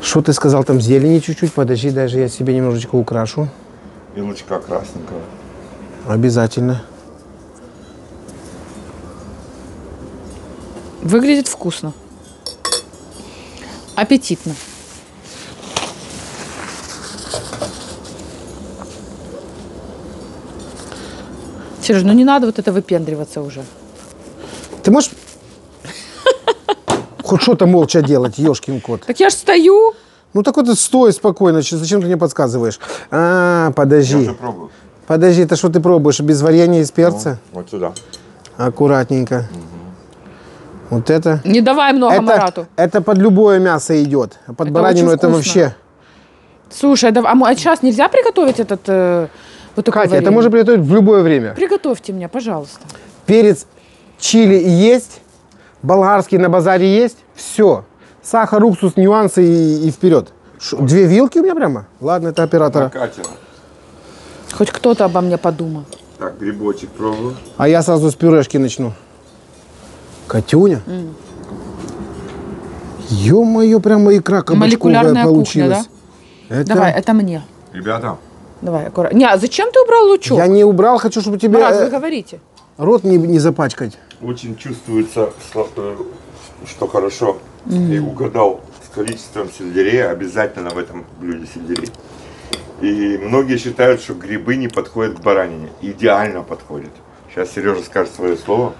Что ты сказал там зелени чуть-чуть? Подожди, даже я себе немножечко украшу. Вилочка красненького. Обязательно. Выглядит вкусно. Аппетитно. Сереж, ну не надо вот это выпендриваться уже. Ты можешь хоть что-то молча делать, ешкин кот? Так я ж стою. Ну так вот стой спокойно, зачем ты мне подсказываешь? А, Я подожди. уже пробую. Подожди, это что ты пробуешь? Без варенья из перца? Вот сюда. Аккуратненько. Вот это. Не давай много Это, Марату. это под любое мясо идет. А под Это баранину это вообще. Слушай, а а, сейчас нельзя приготовить этот э, вот такое Катя, это можно приготовить в любое время. Приготовьте мне, пожалуйста. Перец чили есть, болгарский на базаре есть, все. Сахар, уксус, нюансы и, и вперед. Ш- две вилки у меня прямо? Ладно, это оператора. Катя. Хоть кто-то обо мне подумал. Так, грибочек пробую. А я сразу с пюрешки начну. Катюня? Ё-моё, прямо икра кабачковая Молекулярная кухня, получилась. Это... Давай, это мне. Ребята, Давай, аккуратно. Не, а зачем ты убрал лучок? Я не убрал, хочу, чтобы тебе Марат, вы э, говорите. рот не, не запачкать. очень чувствуется, сла- э, что хорошо. И угадал с количеством сельдерея, обязательно в этом блюде сельдерей. И многие считают, что грибы не подходят к баранине. Идеально подходят. Сейчас Сережа скажет свое слово.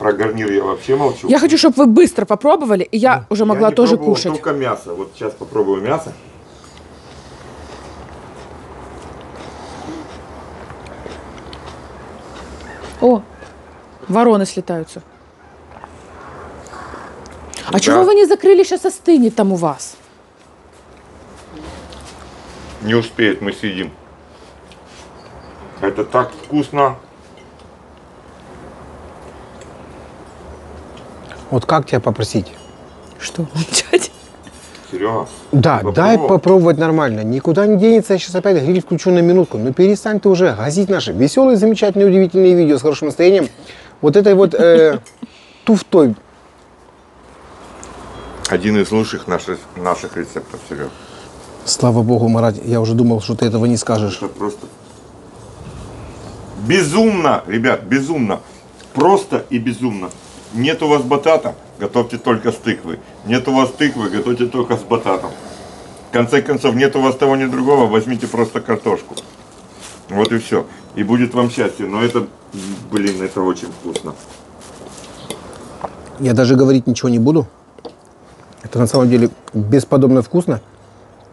Про гарнир я вообще молчу. Я хочу, чтобы вы быстро попробовали, и я уже могла Я не тоже пробовал кушать. Только мясо. Вот сейчас попробую мясо. О, вороны слетаются. А Да. чего вы не закрыли, сейчас остынет там у вас? Не успеет, мы съедим. Это так вкусно. Вот как тебя попросить? Что, молчать? Серега. Да, ты дай попробовал? попробовать нормально. Никуда не денется, я сейчас опять гриль включу на минутку. Ну перестань ты уже газить наши веселые, замечательные, удивительные видео с хорошим настроением. Вот этой вот э, туфтой. Один из лучших наших, наших рецептов, Серега. Слава богу, Марат, я уже думал, что ты этого не скажешь. Это просто безумно, ребят, безумно. Просто и безумно. Нет у вас батата, готовьте только с тыквы. Нет у вас тыквы, готовьте только с бататом. В конце концов, нет у вас того ни другого, возьмите просто картошку. Вот и все. И будет вам счастье. Но это, блин, это очень вкусно. Я даже говорить ничего не буду. Это на самом деле бесподобно вкусно.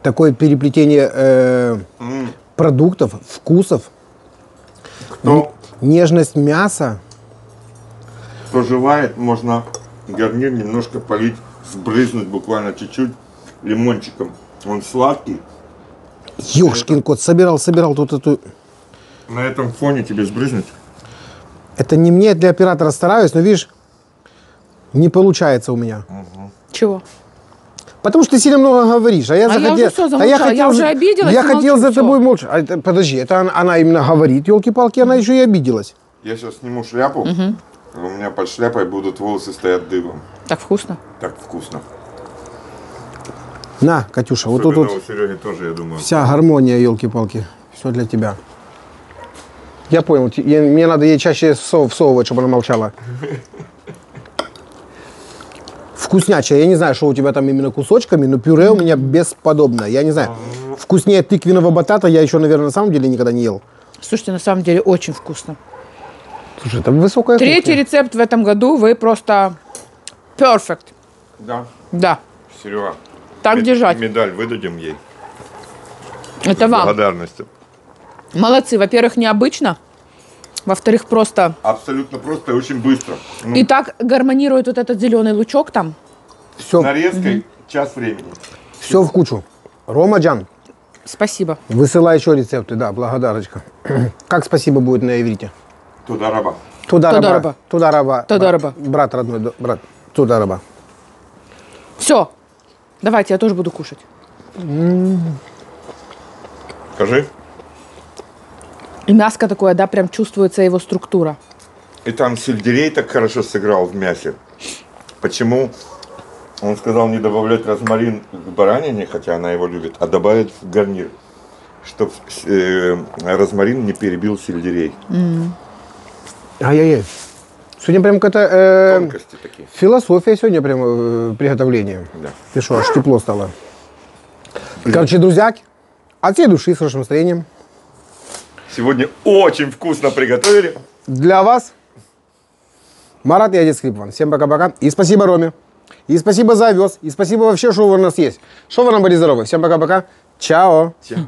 Такое переплетение э, М, продуктов, вкусов, Кто, нежность мяса. Кто желает, можно гарнир немножко полить, сбрызнуть буквально чуть-чуть лимончиком. Он сладкий. Ёшкин кот, собирал, собирал тут эту... На этом фоне тебе сбрызнуть. Это не мне, для оператора стараюсь, но видишь, не получается у меня. Чего? Потому что ты сильно много говоришь, а я А я захотел... уже всё замолчала, я уже обиделась Я хотел молчу, за тобой молчать. А подожди, это она, она именно говорит, елки-палки, она еще и обиделась. Я сейчас сниму шляпу. У меня под шляпой будут волосы стоять дыбом. Так вкусно. Так вкусно. На, Катюша, вот тут Особенно вот у Сереги тоже, я думаю. вся гармония, елки-палки. Все для тебя. Я понял, я- мне надо ей чаще сов- всовывать, чтобы она молчала. Вкуснячая. Я не знаю, что у тебя там именно кусочками, но пюре у меня бесподобное. Я не знаю, вкуснее тыквенного батата я еще, наверное, на самом деле никогда не ел. Слушайте, на самом деле очень вкусно. Слушай, это высокая Третий кухня. рецепт в этом году вы просто perfect. Да, Да, Серега. так мед- держать. Медаль выдадим ей. Это с вам. Благодарностью. Молодцы. Во-первых, необычно. Во-вторых, просто. Абсолютно просто и очень быстро. Ну, И так гармонирует вот этот зеленый лучок там. Все, нарезкой час времени. все в кучу. Рома Джан, Спасибо. высылай еще рецепты, да, благодарочка. Как спасибо будет на иврите? Туда раба. Туда Туда раба. раба. Туда раба. Туда раба. Брат родной, брат. Туда раба. Все. Давайте, я тоже буду кушать. Скажи. И мяско такое, да, прям чувствуется его структура. И там сельдерей так хорошо сыграл в мясе. Почему он сказал не добавлять розмарин к баранине, хотя она его любит, а добавить в гарнир, чтобы розмарин не перебил сельдерей. Ай-яй-яй. Сегодня прям какая-то э, Тонкости такие. философия сегодня прям э, приготовления. Да. Ты что, аж тепло стало. Короче, друзьяки, от всей души с хорошим настроением. Сегодня очень вкусно приготовили. Для вас Марат и Одесс Скрипван. Всем пока-пока. И спасибо Роме. И спасибо за овес. И спасибо вообще, что у нас есть. Что вы нам были здоровы. Всем пока-пока. Чао. Чао.